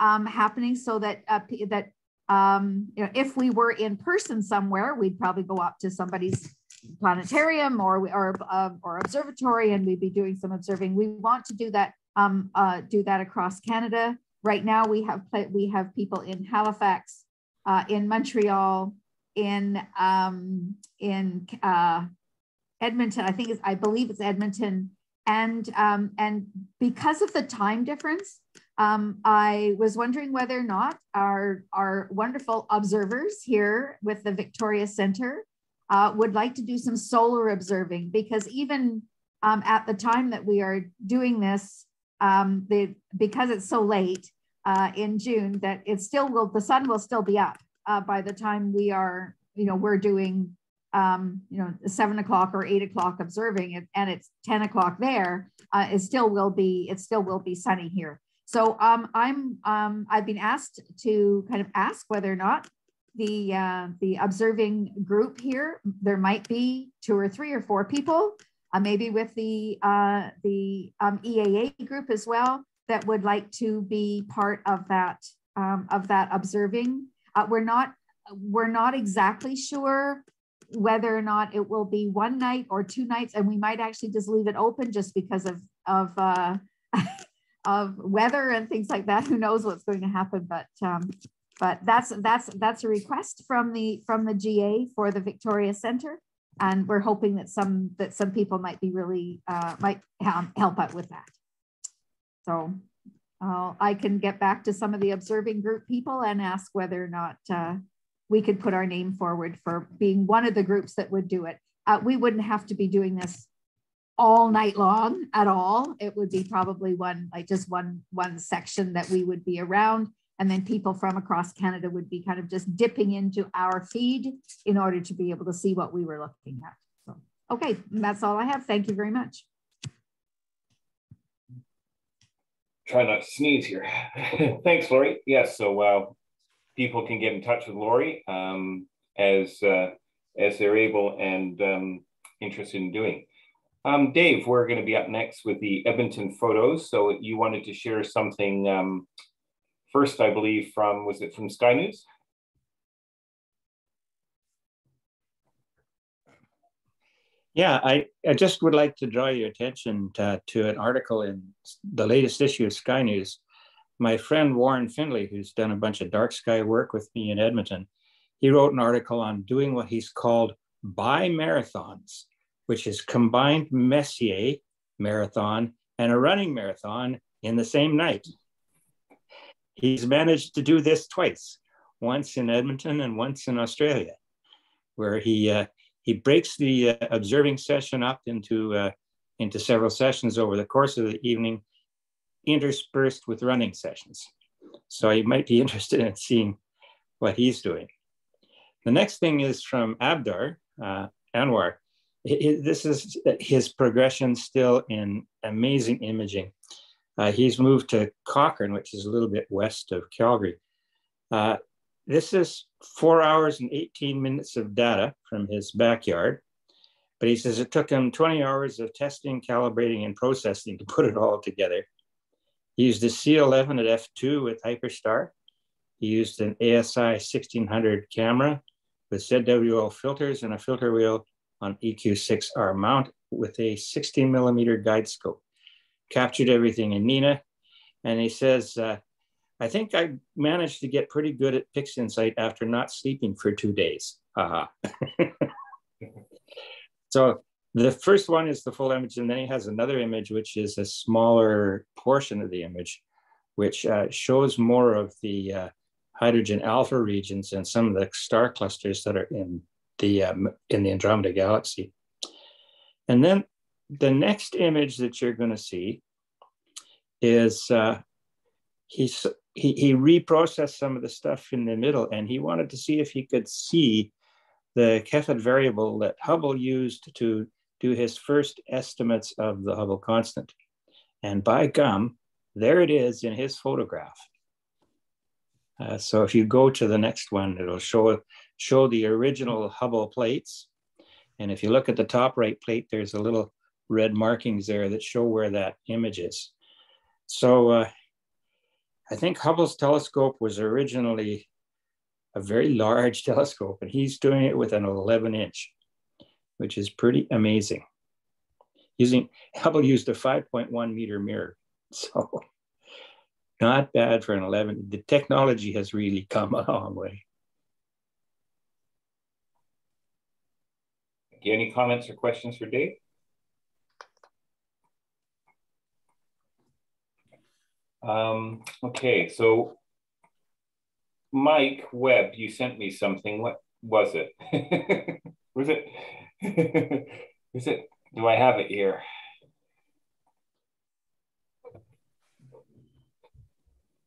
um, happening, so that uh, that um, you know if we were in person somewhere, we'd probably go up to somebody's planetarium or or uh, or observatory, and we'd be doing some observing. We want to do that um, uh, do that across Canada. Right now, we have we have people in Halifax, uh, in Montreal, in um, in uh, Edmonton. I think it's, I believe it's Edmonton, and um, and because of the time difference, um, I was wondering whether or not our our wonderful observers here with the Victoria Center uh, would like to do some solar observing because even um, at the time that we are doing this, um, the, because it's so late uh, in June, that it still will, the sun will still be up uh, by the time we are, you know, we're doing, um, you know, seven o'clock or eight o'clock observing it, and it's 10 o'clock there, uh, it still will be, it still will be sunny here. So um, I'm, um, I've been asked to kind of ask whether or not the uh, the observing group here, there might be two or three or four people, uh, maybe with the uh, the um, EAA group as well, that would like to be part of that um, of that observing. Uh, we're not we're not exactly sure whether or not it will be one night or two nights, and we might actually just leave it open just because of of uh, [LAUGHS] of weather and things like that. Who knows what's going to happen? But um, but that's that's that's a request from the from the GA for the Victoria Center, and we're hoping that some that some people might be really uh, might help out with that. So uh, I can get back to some of the observing group people and ask whether or not uh, we could put our name forward for being one of the groups that would do it. Uh, we wouldn't have to be doing this all night long at all. It would be probably one like just one one section that we would be around and then people from across Canada would be kind of just dipping into our feed in order to be able to see what we were looking at. So, okay, that's all I have. Thank you very much. Try not to sneeze here. [LAUGHS] Thanks, Lauri. Yes, so uh, people can get in touch with Lauri um, as uh, as they're able and um, interested in doing. Um, Dave, we're going to be up next with the Edmonton photos. So you wanted to share something um, first, I believe, from, was it from Sky News? Yeah, I, I just would like to draw your attention to, to an article in the latest issue of Sky News. My friend Warren Finlay, who's done a bunch of dark sky work with me in Edmonton, he wrote an article on doing what he's called bi-marathons, which is combined Messier marathon and a running marathon in the same night. He's managed to do this twice, once in Edmonton and once in Australia, where he uh, he breaks the uh, observing session up into uh, into several sessions over the course of the evening, interspersed with running sessions. So you might be [LAUGHS] interested in seeing what he's doing. The next thing is from Abdar uh, Anwar. this is his progression still in amazing imaging. Uh, he's moved to Cochrane, which is a little bit west of Calgary. Uh, this is four hours and 18 minutes of data from his backyard. But he says it took him 20 hours of testing, calibrating, and processing to [LAUGHS] put it all together. He used a C11 at f2 with Hyperstar. He used an ASI 1600 camera with ZWO filters and a filter wheel on EQ6R mount with a 16 millimeter guide scope. Captured everything in NINA. And he says, uh, I think I managed to get pretty good at PixInsight after not sleeping for two days. Haha. [LAUGHS] so the first one is the full image, and then he has another image, which is a smaller portion of the image, which uh, shows more of the uh, hydrogen alpha regions and some of the star clusters that are in the um, in the Andromeda galaxy. And then the next image that you're going to see is uh, he, he reprocessed some of the stuff in the middle and he wanted to see if he could see the Cepheid variable that Hubble used to do his first estimates of the Hubble constant. And by gum, there it is in his photograph. Uh, so if you go to the next one, it'll show, show the original Hubble plates. And if you look at the top right plate, there's a little red markings there that show where that image is. So uh, I think Hubble's telescope was originally a very large [LAUGHS] telescope, and he's doing it with an 11 inch, which is pretty amazing. Using Hubble used a 5.1 meter mirror, [LAUGHS] so not bad for an 11. The technology has really come [LAUGHS] a long way. Any comments or questions for Dave? Um, okay, so Mike Webb, you sent me something. What was it? [LAUGHS] was it? [LAUGHS] is it? Do I have it here?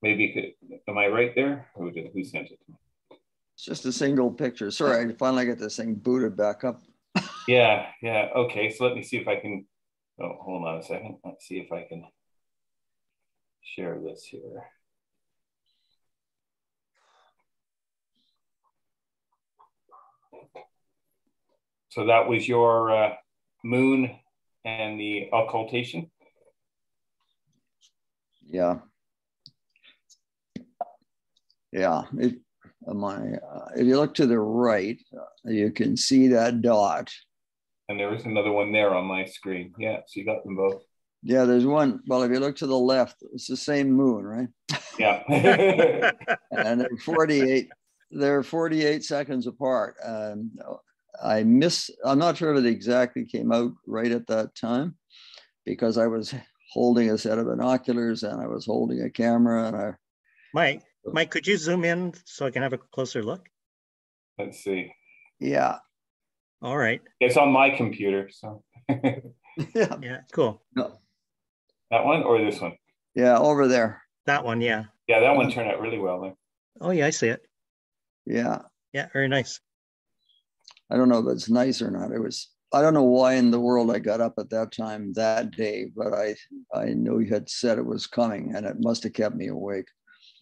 Maybe could, am I right there? Who, did, who sent it? To me? It's just a single picture. Sorry, I finally get this thing booted back up. [LAUGHS] yeah, yeah. Okay, so let me see if I can. Oh, hold on a second. Let's see if I can share this here. So that was your uh, moon and the occultation? Yeah. Yeah. It, my, uh, if you look to the right, uh, you can see that dot. And there is another one there on my screen. Yeah, so you got them both. Yeah, there's one. Well, if you look to the left, it's the same moon, right? Yeah. [LAUGHS] and they're 48. They're 48 seconds apart. And I miss. I'm not sure if it exactly came out right at that time, because I was holding a set of binoculars and I was holding a camera and I. Mike, Mike, could you zoom in so I can have a closer look? Let's see. Yeah. All right. It's on my computer, so. [LAUGHS] [LAUGHS] yeah. Yeah. Cool. No. That one or this one? Yeah, over there. That one, yeah. Yeah, that one turned out really well then. Oh yeah, I see it. Yeah. Yeah, very nice. I don't know if it's nice or not. It was I don't know why in the world I got up at that time that day, but I I knew you had said it was coming and it must have kept me awake.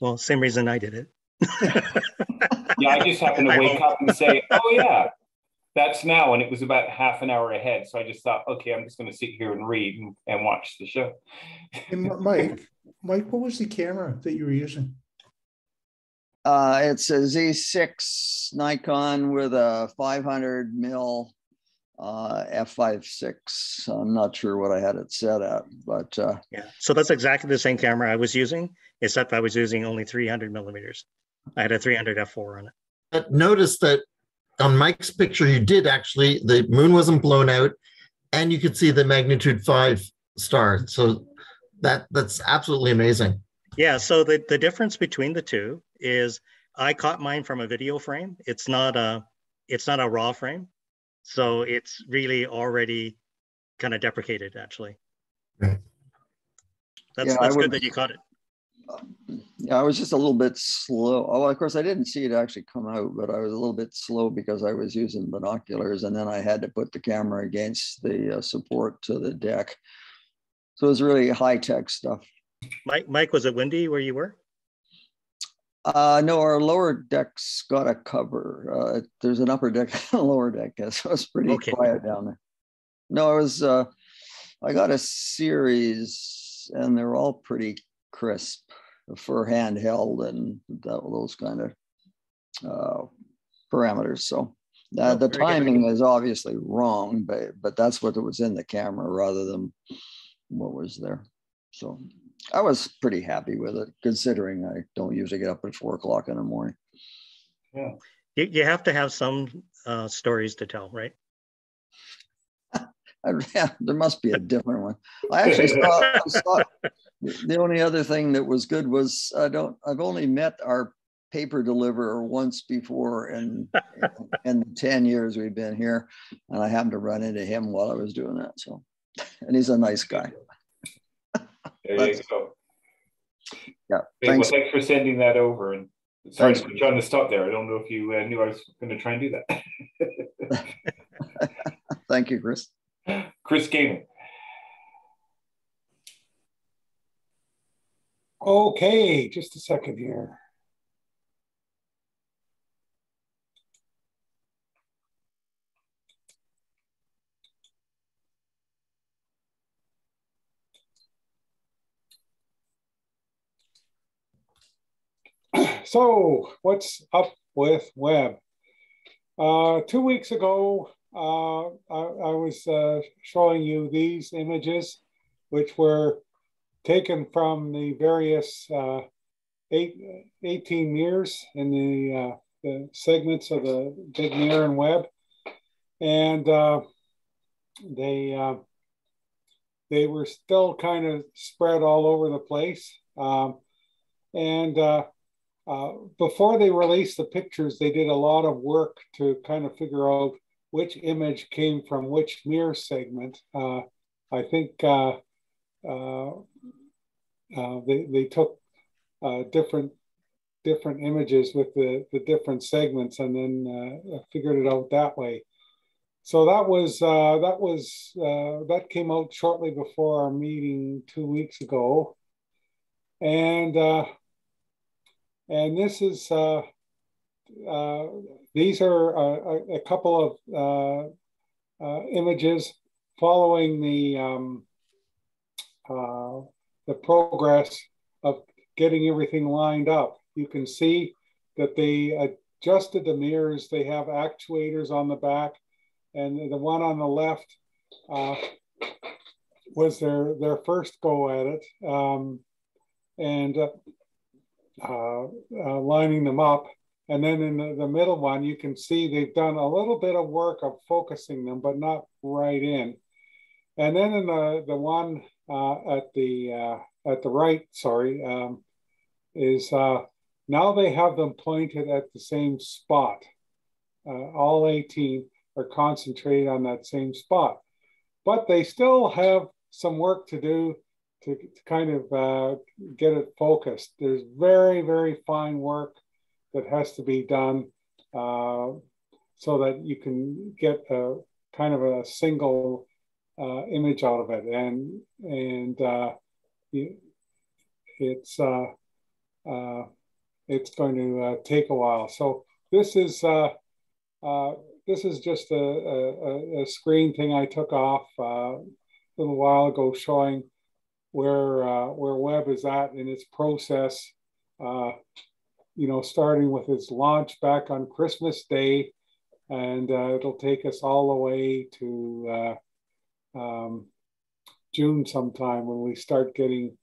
Well, same reason I did it. [LAUGHS] yeah, I just happened to [LAUGHS] wake up and say, "Oh yeah, that's now," and it was about half an hour ahead. So I just thought, okay, I'm just going to sit here and read and, and watch the show. Hey, Mike, Mike, what was the camera that you were using? Uh, it's a Z6 Nikon with a 500 mil uh, f5.6. I'm not sure what I had it set at, but uh, yeah. So that's exactly the same camera I was using, except I was using only 300 millimeters. I had a 300 f4 on it. But notice that on Mike's picture, you did actually the moon wasn't blown out, and you could see the magnitude five star. So that that's absolutely amazing. Yeah. So the the difference between the two is I caught mine from a video frame. It's not a it's not a raw frame. So it's really already kind of deprecated actually. Right. That's Yeah, I that's would- good that you caught it. Yeah, I was just a little bit slow. Oh, of course, I didn't see it actually come out, but I was a little bit slow because I was using binoculars, and then I had to put the camera against the uh, support to the deck. So it was really high tech stuff. Mike, Mike, was it windy where you were? Uh, no, our lower deck's got a cover. Uh, there's an upper deck and a lower deck, [LAUGHS] so it's pretty okay. quiet down there. No, I was. Uh, I got a series, and they're all pretty crisp for handheld and that, those kind of uh, parameters. So uh, the timing is obviously wrong, but but that's what was in the camera rather than what was there. So I was pretty happy with it, considering I don't usually get up at four o'clock in the morning. Yeah, you, you have to have some uh, stories to tell, right? yeah, [LAUGHS] there must be a different one. I actually saw, I saw, [LAUGHS] the only other thing that was good was I don't I've only met our paper deliverer once before in [LAUGHS] in the 10 years we've been here and I happened to run into him while I was doing that so and he's a nice guy. There you go. Yeah. Thanks. Well, thanks for sending that over and sorry thanks. to put you stop there. I don't know if you uh, knew I was going to try and do that. [LAUGHS] Thank you, Chris. Chris Gainor. Okay, just a second here. [CLEARS THROAT] So, what's up with Webb? Uh, two weeks ago, uh, I, I, was uh, showing you these images, which were taken from the various uh, eight, 18 mirrors in the, uh, the segments of the big mirror and Webb. And uh, they, uh, they were still kind of spread all over the place. Um, and before they released the pictures, they did a lot of work to kind of figure out which image came from which mirror segment. Uh, I think uh, uh, uh they, they took uh, different different images with the, the different segments and then uh, figured it out that way. So that was that was that came out shortly before our meeting two weeks ago, and and this is uh, these are uh, a, a, couple of uh, images following the um, the progress of getting everything lined up. You can see that they adjusted the mirrors. They have actuators on the back, and the one on the left uh, was their their first go at it, um, and uh, uh, lining them up. And then in the, the, middle one, you can see they've done a little bit of work of focusing them, but not right in. And then in the, the one uh, at the uh, at the right, sorry, um, is uh, now they have them pointed at the same spot. Uh, all 18 are concentrated on that same spot, but they still have some work to do to, to kind of uh, get it focused. There's very, very fine work that has to be done uh, so that you can get a kind of a single uh, image out of it. And, and uh, it's, uh, uh, it's going to uh, take a while. So this is, this is just a, a, a, screen thing I took off a little while ago showing where, where Webb is at in its process you know, starting with its launch back on Christmas Day, and uh, it'll take us all the way to uh, um, June sometime when we start getting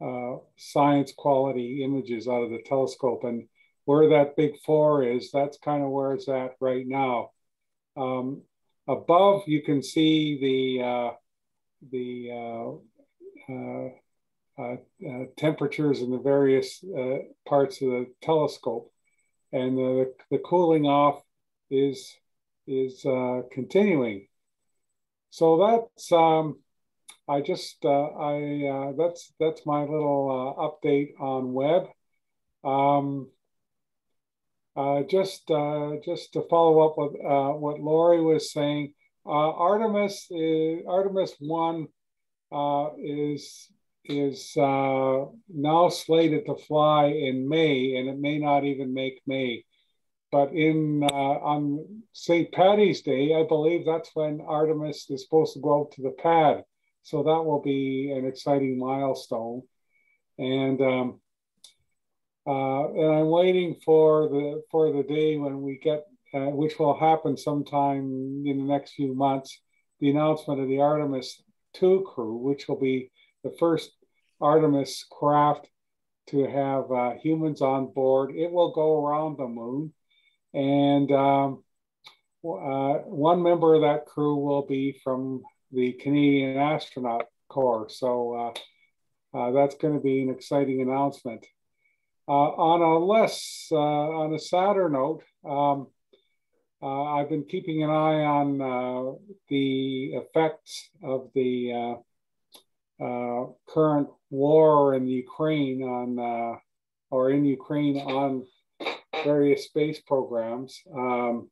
uh, science quality images out of the telescope. And where that big four is, that's kind of where it's at right now. Um, above, you can see the uh, the uh, uh, uh, uh, temperatures in the various uh, parts of the telescope. And the, the cooling off is, is continuing. So that's, um, I just uh, I uh, that's that's my little uh, update on Webb. Um, uh, just uh, just to follow up with uh, what Lauri was saying, Artemis is, Artemis one is is now slated to fly in May, and it may not even make May. But in on St. Patty's Day, I believe that's when Artemis is supposed to go out to the pad. So that will be an exciting milestone. And um, uh, and I'm waiting for the for the day when we get, uh, which will happen sometime in the next few months, the announcement of the Artemis 2 crew, which will be the first Artemis craft to have uh, humans on board. It will go around the moon, and um, uh, one member of that crew will be from the Canadian Astronaut Corps. So uh, uh, that's going to be an exciting announcement. Uh, on a less, uh, on a sadder note, um, uh, I've been keeping an eye on the effects of the current war in Ukraine on, or in Ukraine on various space programs. Um,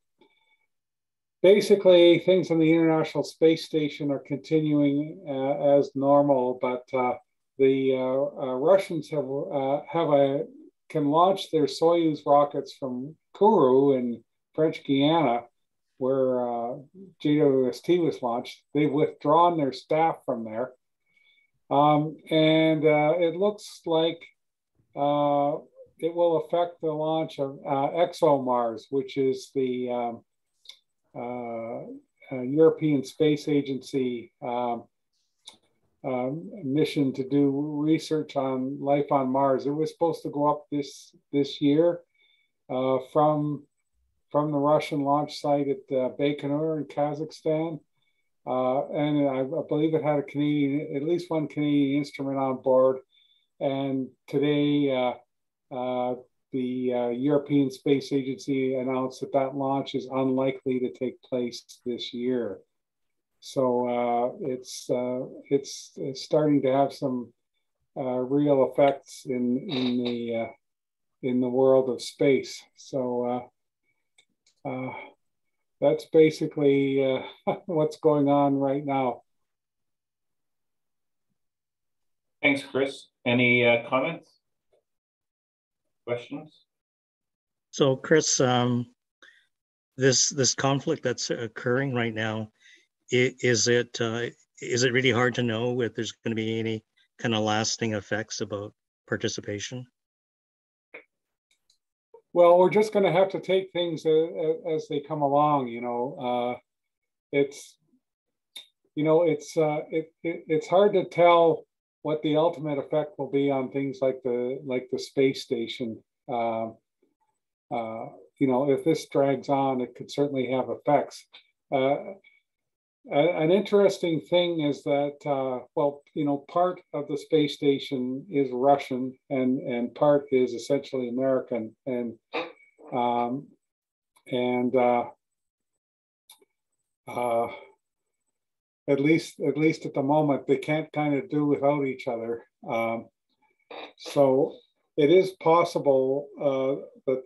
basically things on the International Space Station are continuing uh, as normal, but uh, the uh, uh Russians have uh, have a can launch their Soyuz rockets from Kourou in French Guiana, where uh, JWST was launched. They've withdrawn their staff from there, um, and it looks like it will affect the launch of ExoMars, which is the um, uh, European Space Agency um, mission to do research on life on Mars. It was supposed to go up this this year uh, from from the Russian launch site at uh, Baikonur in Kazakhstan. Uh, and I, I, believe it had a Canadian, at least one Canadian instrument on board. And today, uh, uh, the uh, European Space Agency announced that that launch is unlikely to take place this year. So uh, it's, uh, it's, it's starting to have some uh, real effects in in the uh, in the world of space. So uh, that's basically [LAUGHS] what's going on right now. Thanks, Chris. Any comments? Questions? So, Chris, um, this this conflict that's occurring right now, is it uh, is it really hard to know if there's going to be any kind of lasting effects about participation? Well, we're just going to have to take things as, as they come along. You know, uh, it's you know it's uh, it, it, it's hard to tell what the ultimate effect will be on things like the like the space station. Uh, uh, you know, if this drags on, it could certainly have effects. Uh, an interesting thing is that, uh, well, you know, part of the space station is Russian and and part is essentially American, and um, and uh, uh, at least at least at the moment they can't kind of do without each other. Um, so it is possible uh, that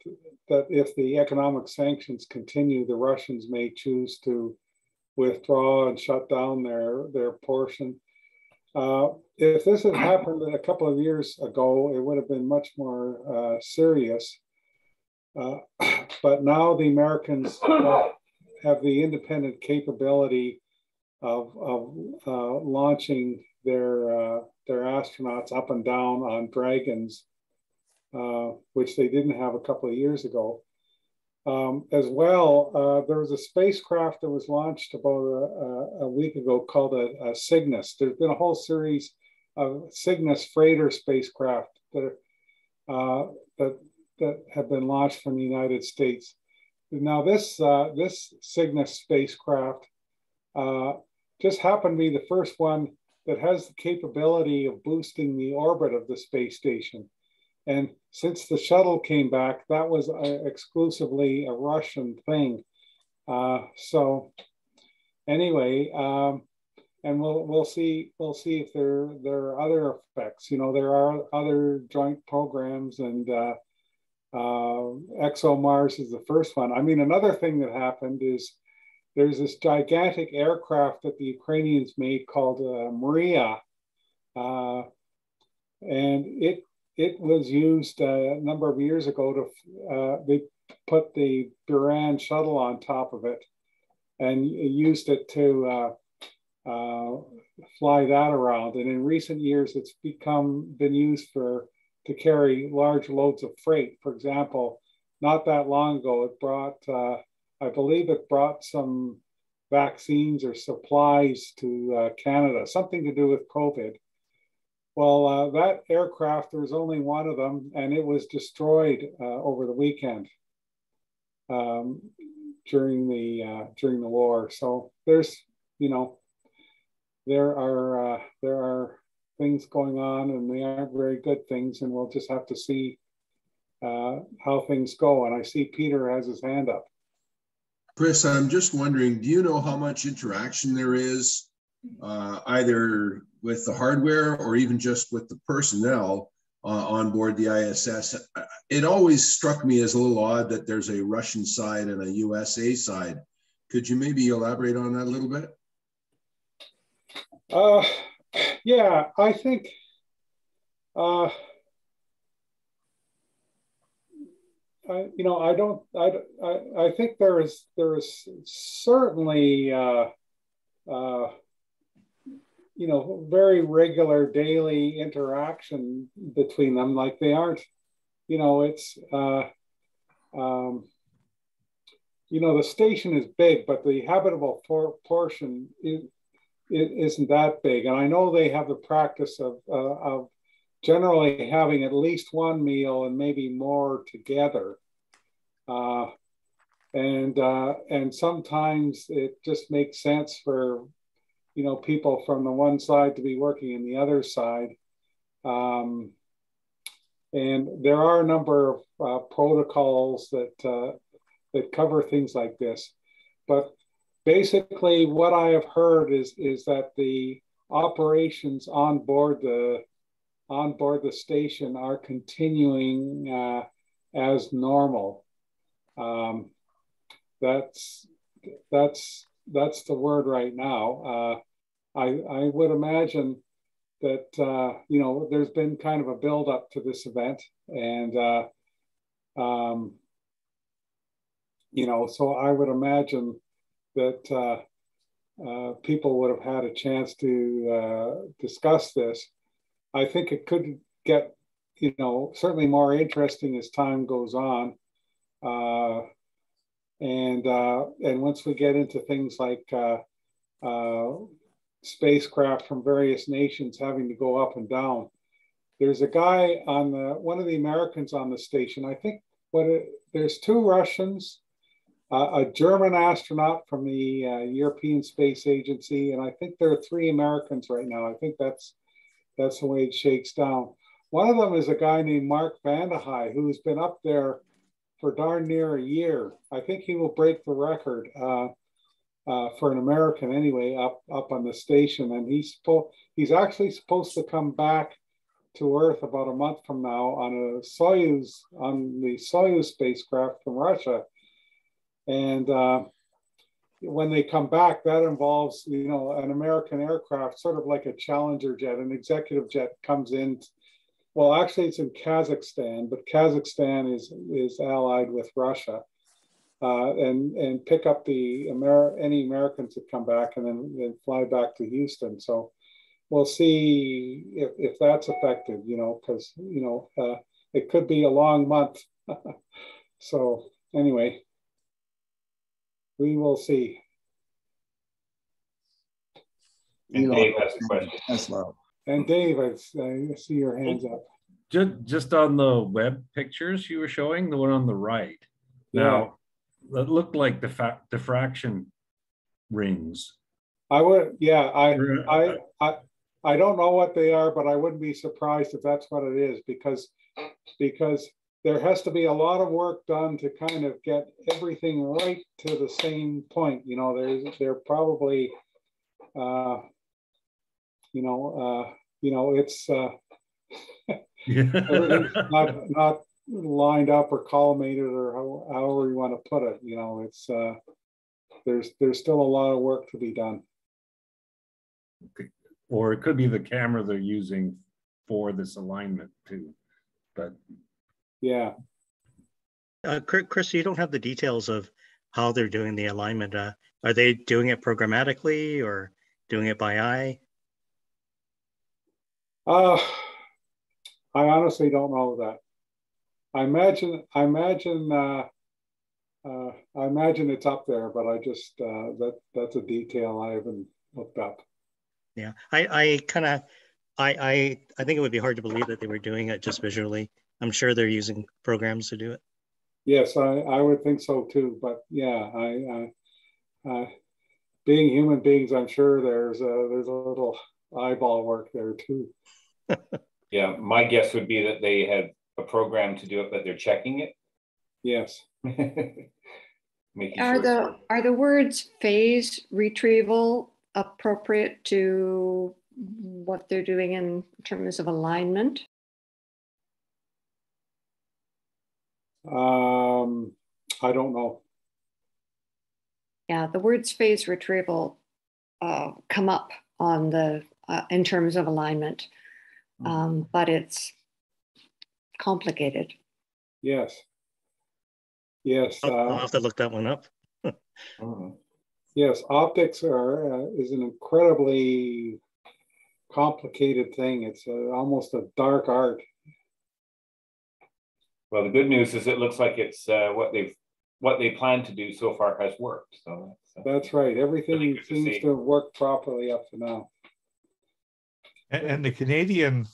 that if the economic sanctions continue the russians may choose to withdraw and shut down their their portion. Uh, if this had happened a couple of years ago it would have been much more uh, serious. Uh, [CLEARS THROAT] but now the americans have the independent capability of, of uh, launching their uh, their astronauts up and down on dragons, uh, which they didn't have a couple of years ago. Um, as well, uh, there was a spacecraft that was launched about a, a week ago called a, a, Cygnus. There's been a whole series of Cygnus freighter spacecraft that are, uh, that that have been launched from the United States. Now, this uh, this Cygnus spacecraft uh, just happened to be the first one that has the capability of boosting the orbit of the space station. And since the shuttle came back, that was a, exclusively a Russian thing. Uh, so, anyway, um, and we'll we'll see we'll see if there there are other effects. You know, there are other joint programs, and uh, uh, ExoMars is the first one. I mean, another thing that happened is there's this gigantic aircraft that the Ukrainians made called uh, Mriya, uh, and it it was used uh, a number of years ago to uh, they put the Buran shuttle on top of it and used it to uh, fly that around. And in recent years, it's become been used for to carry large loads of freight. For example, not that long ago, it brought, uh, I believe, it brought some vaccines or supplies to uh, Canada, something to do with COVID. Well, uh, that aircraft, there was only one of them, and it was destroyed uh, over the weekend um, during the uh, during the war. So there's, you know, there are uh, there are things going on, and they aren't very good things, and we'll just have to see uh, how things go. And I see Peter has his hand up. Chris, I'm just wondering, do you know how much interaction there is, uh, either with the hardware or even just with the personnel uh, on board the ISS? It always struck me as a little odd that there's a Russian side and a USA side. Could you maybe elaborate on that a little bit? Uh, yeah, I think. Uh, I, you know, I don't. I, I, I think there is there is certainly, uh, uh, you know, very regular daily interaction between them. Like they aren't, you know, it's. Uh, um, you know, the station is big, but the habitable por- portion is, it isn't that big. And I know they have the practice of, uh, of generally having at least one meal and maybe more together. Uh, and uh, and sometimes it just makes sense for you know people from the one side to be working in the other side. Um, and there are a number of uh, protocols that uh, that cover things like this, but basically what I have heard is is that the operations on board the on board the station are continuing uh, as normal. Um, that's that's that's the word right now. Uh, I I would imagine that uh, you know there's been kind of a build up to this event, and uh, um, you know so I would imagine that uh, uh, people would have had a chance to discuss this. I think it could get, you know, certainly more interesting as time goes on. Uh, and uh, and once we get into things like uh, spacecraft from various nations having to go up and down, there's a guy on the one of the Americans on the station. I think what it, there's two Russians uh, a German astronaut from the uh, European Space Agency, and I think there are three Americans right now. I think that's that's the way it shakes down. One of them is a guy named Mark Vande Hei, who's been up there for darn near a year. I think he will break the record uh, uh for an American anyway, up up on the station. And he's he's actually supposed to come back to Earth about a month from now on a Soyuz on the Soyuz spacecraft from Russia and uh, when they come back, that involves, you know, an American aircraft, sort of like a Challenger jet, an executive jet comes in. Well, actually, it's in Kazakhstan, but Kazakhstan is is allied with Russia, uh, and and pick up the Amer- any Americans that come back, and then, then fly back to Houston. So we'll see if, if that's effective, you know, because you know uh, it could be a long month. [LAUGHS] so anyway, we will see. And Dave has a question. That's loud. And Dave, I, I see your hands up. Just, just on the Webb pictures you were showing, the one on the right. Now, that looked like the diffraction rings. I would, yeah, I, I, I, I don't know what they are, but I wouldn't be surprised if that's what it is because, because there has to be a lot of work done to kind of get everything right to the same point. You know, there's they're probably uh, you know, uh, you know, it's uh, [LAUGHS] not not lined up or collimated or how, however you want to put it. You know, it's uh, there's there's still a lot of work to be done. Or it could be the camera they're using for this alignment too, but. Yeah. Uh, Chris, you don't have the details of how they're doing the alignment. Uh, are they doing it programmatically or doing it by eye? Uh, I honestly don't know that. I imagine, I imagine, uh, uh, I imagine it's up there, but I just uh, that that's a detail I haven't looked up. Yeah, I, I kind of, I, I, I think it would be hard to believe that they were doing it just visually. I'm sure they're using programs to do it. Yes, I, I would think so too. But yeah, I, I uh, being human beings, I'm sure there's a, there's a little eyeball work there too. [LAUGHS] yeah, my guess would be that they have a program to do it, but they're checking it. Yes. [LAUGHS] Making are sure the are the words phase retrieval appropriate to what they're doing in terms of alignment? Um, I don't know. Yeah, the words phase retrieval uh, come up on the uh, in terms of alignment, hmm. um, but it's complicated. Yes. Yes. I'll, I'll uh, have to look that one up. [LAUGHS] uh, yes, optics are uh, is an incredibly complicated thing. It's a, almost a dark art. Well, the good news is it looks like it's uh, what they've what they plan to do so far has worked. So that's, uh, that's right. Everything really seems to, to, have worked properly up to now. And, and the Canadian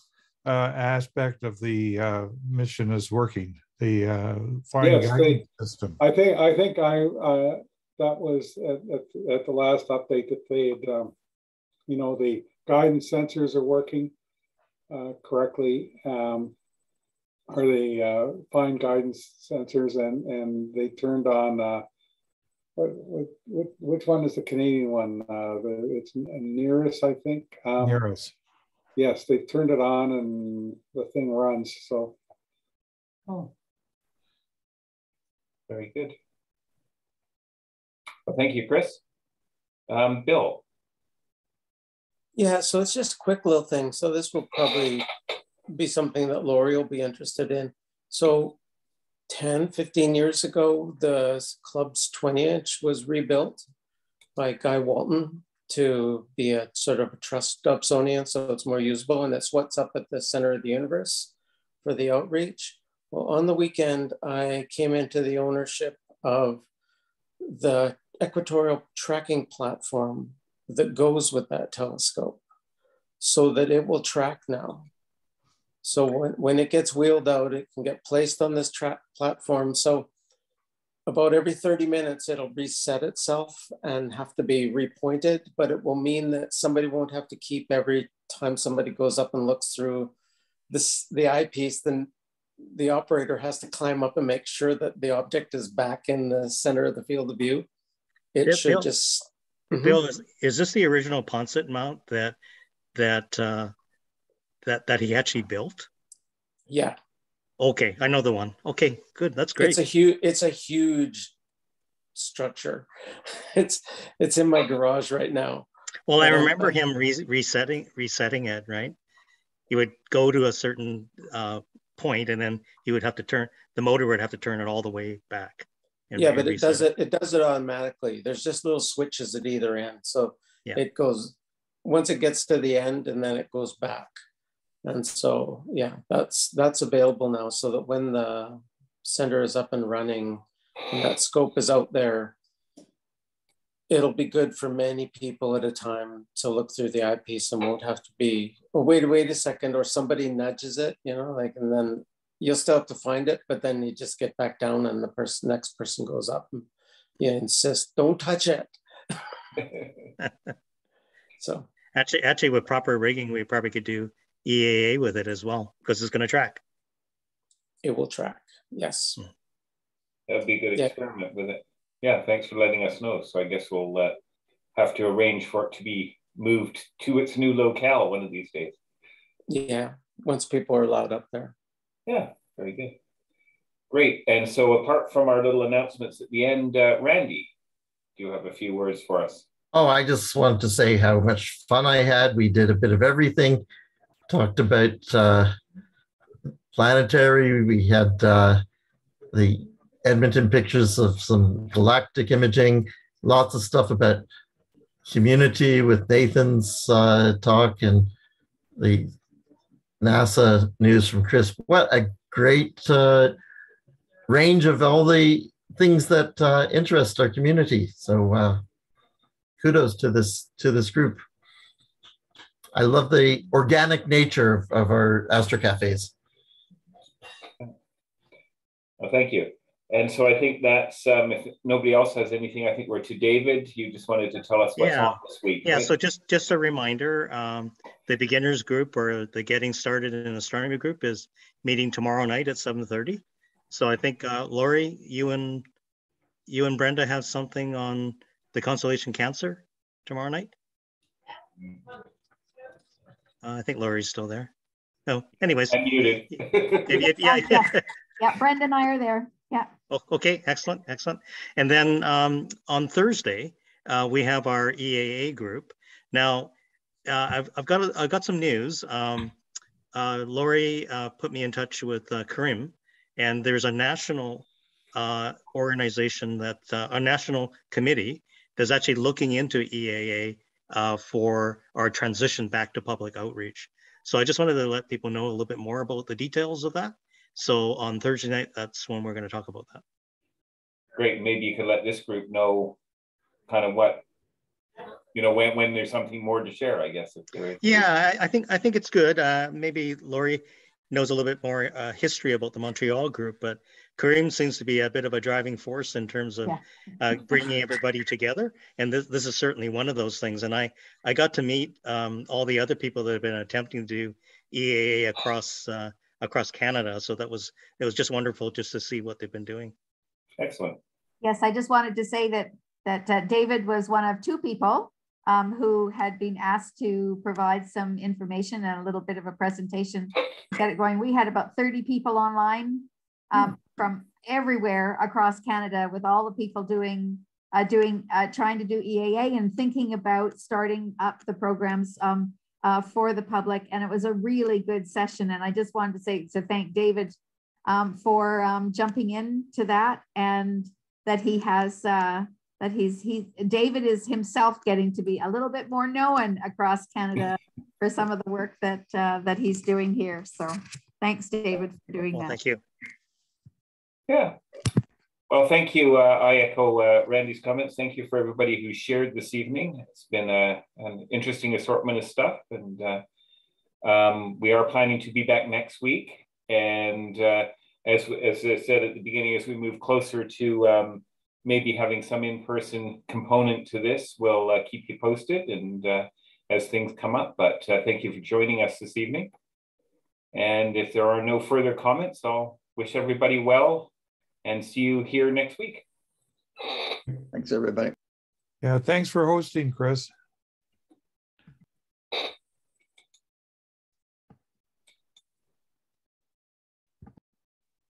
uh, aspect of the uh, mission is working. The uh, flying yes, they, system. I think I think I uh, that was at, at, at, the last update that they had. Um, you know the guidance sensors are working uh, correctly. Um, are they uh, fine guidance sensors and and they turned on uh, what, what, which one is the Canadian one? Uh, the, it's NIRISS, I think. Um, NIRISS. Yes, they turned it on and the thing runs. So, oh, very good. Well, thank you, Chris. Um, Bill. Yeah, so it's just a quick little thing. So this will probably be something that Lauri will be interested in. So 10, 15 years ago, the club's 20 inch was rebuilt by Guy Walton to be a sort of a truss Dobsonian, so it's more usable. And it's what's up at the center of the universe for the outreach. Well, on the weekend, I came into the ownership of the equatorial tracking platform that goes with that telescope so that it will track now so when, when it gets wheeled out, it can get placed on this track platform. So about every 30 minutes, it'll reset itself and have to be repointed, but it will mean that somebody won't have to keep every time somebody goes up and looks through this the eyepiece, then the operator has to climb up and make sure that the object is back in the center of the field of view. It yeah, should Bill, just. Bill, mm -hmm. is, is this the original Poncet mount that that uh, that that he actually built? Yeah. Okay, I know the one. Okay, good. That's great. It's a huge. It's a huge structure. [LAUGHS] It's it's in my garage right now. Well, I remember him re- resetting resetting it. Right, he would go to a certain uh, point, and then he would have to turn the motor would have to turn it all the way back. Yeah, but it does it. It does it automatically. There's just little switches at either end, so yeah. it goes once it gets to the end, and then it goes back. And so, yeah, that's that's available now so that when the center is up and running and that scope is out there, it'll be good for many people at a time to look through the eyepiece and won't have to be, oh, wait, wait a second, or somebody nudges it, you know, like, and then you'll still have to find it, but then you just get back down and the person, next person goes up and you insist, don't touch it. [LAUGHS] so actually, actually with proper rigging, we probably could do EAA with it as well because it's going to track. It will track. Yes. Hmm. That'd be a good experiment yeah. with it. Yeah, thanks for letting us know. So I guess we'll uh, have to arrange for it to be moved to its new locale one of these days. Yeah, once people are allowed up there. Yeah, very good. Great. And so apart from our little announcements at the end, uh, Randy, do you have a few words for us? Oh, I just wanted to say how much fun I had. We did a bit of everything. Talked about uh, planetary. We had uh, the Edmonton pictures of some galactic imaging. Lots of stuff about community with Nathan's uh, talk and the NASA news from Chris. What a great uh, range of all the things that uh, interest our community. So uh, kudos to this to this group. I love the organic nature of, of our Astro Cafes. Well, thank you. And so I think that's, um, if nobody else has anything, I think we're to David. You just wanted to tell us what's Yeah. on this week. Yeah, right? so just just a reminder, um, the beginners group or the getting started in astronomy group is meeting tomorrow night at seven thirty. So I think uh, Lauri, you and you and Brenda have something on the constellation Cancer tomorrow night. Uh, I think Lauri's still there. No, anyways. I'm muted. [LAUGHS] If- if- yeah, Yeah, [LAUGHS] yeah, Brenda and I are there. Yeah. Oh, okay, excellent, excellent. And then um, on Thursday, uh, we have our EAA group. Now, uh, I've, I've got a- I've got some news. Um, uh, Lauri uh, put me in touch with uh, Karim, and there's a national uh, organization that uh, a national committee that's actually looking into EAA uh, for our transition back to public outreach. So I just wanted to let people know a little bit more about the details of that. So on Thursday night, that's when we're going to talk about that. Great. Maybe you could let this group know kind of what, you know, when, when there's something more to share, I guess. If. Yeah, I, I think I think it's good. Uh, maybe Lauri knows a little bit more uh, history about the Montreal group, but Kareem seems to be a bit of a driving force in terms of Yeah. uh, bringing everybody together. And this, this is certainly one of those things. And I I got to meet um, all the other people that have been attempting to do EAA across uh, across Canada. So that was it was just wonderful just to see what they've been doing. Excellent. Yes, I just wanted to say that that uh, David was one of two people um, who had been asked to provide some information and a little bit of a presentation to get it going. We had about 30 people online um, from everywhere across Canada with all the people doing uh, doing uh, trying to do EAA and thinking about starting up the programs um, uh, for the public. And it was a really good session. And I just wanted to say to thank David um, for um, jumping into that and that he has uh, that he's he David is himself getting to be a little bit more known across Canada [LAUGHS] for some of the work that uh, that he's doing here. So thanks, David, for doing Well, that. thank you. Yeah. Well, thank you. Uh, I echo uh, Randy's comments. Thank you for everybody who shared this evening. It's been a, an interesting assortment of stuff, and uh, um, we are planning to be back next week. And uh, as as I said at the beginning, as we move closer to um, maybe having some in-person component to this, we'll uh, keep you posted and uh, as things come up. But uh, thank you for joining us this evening. And if there are no further comments, I'll wish everybody well and see you here next week. Thanks, everybody. Yeah, thanks for hosting, Chris.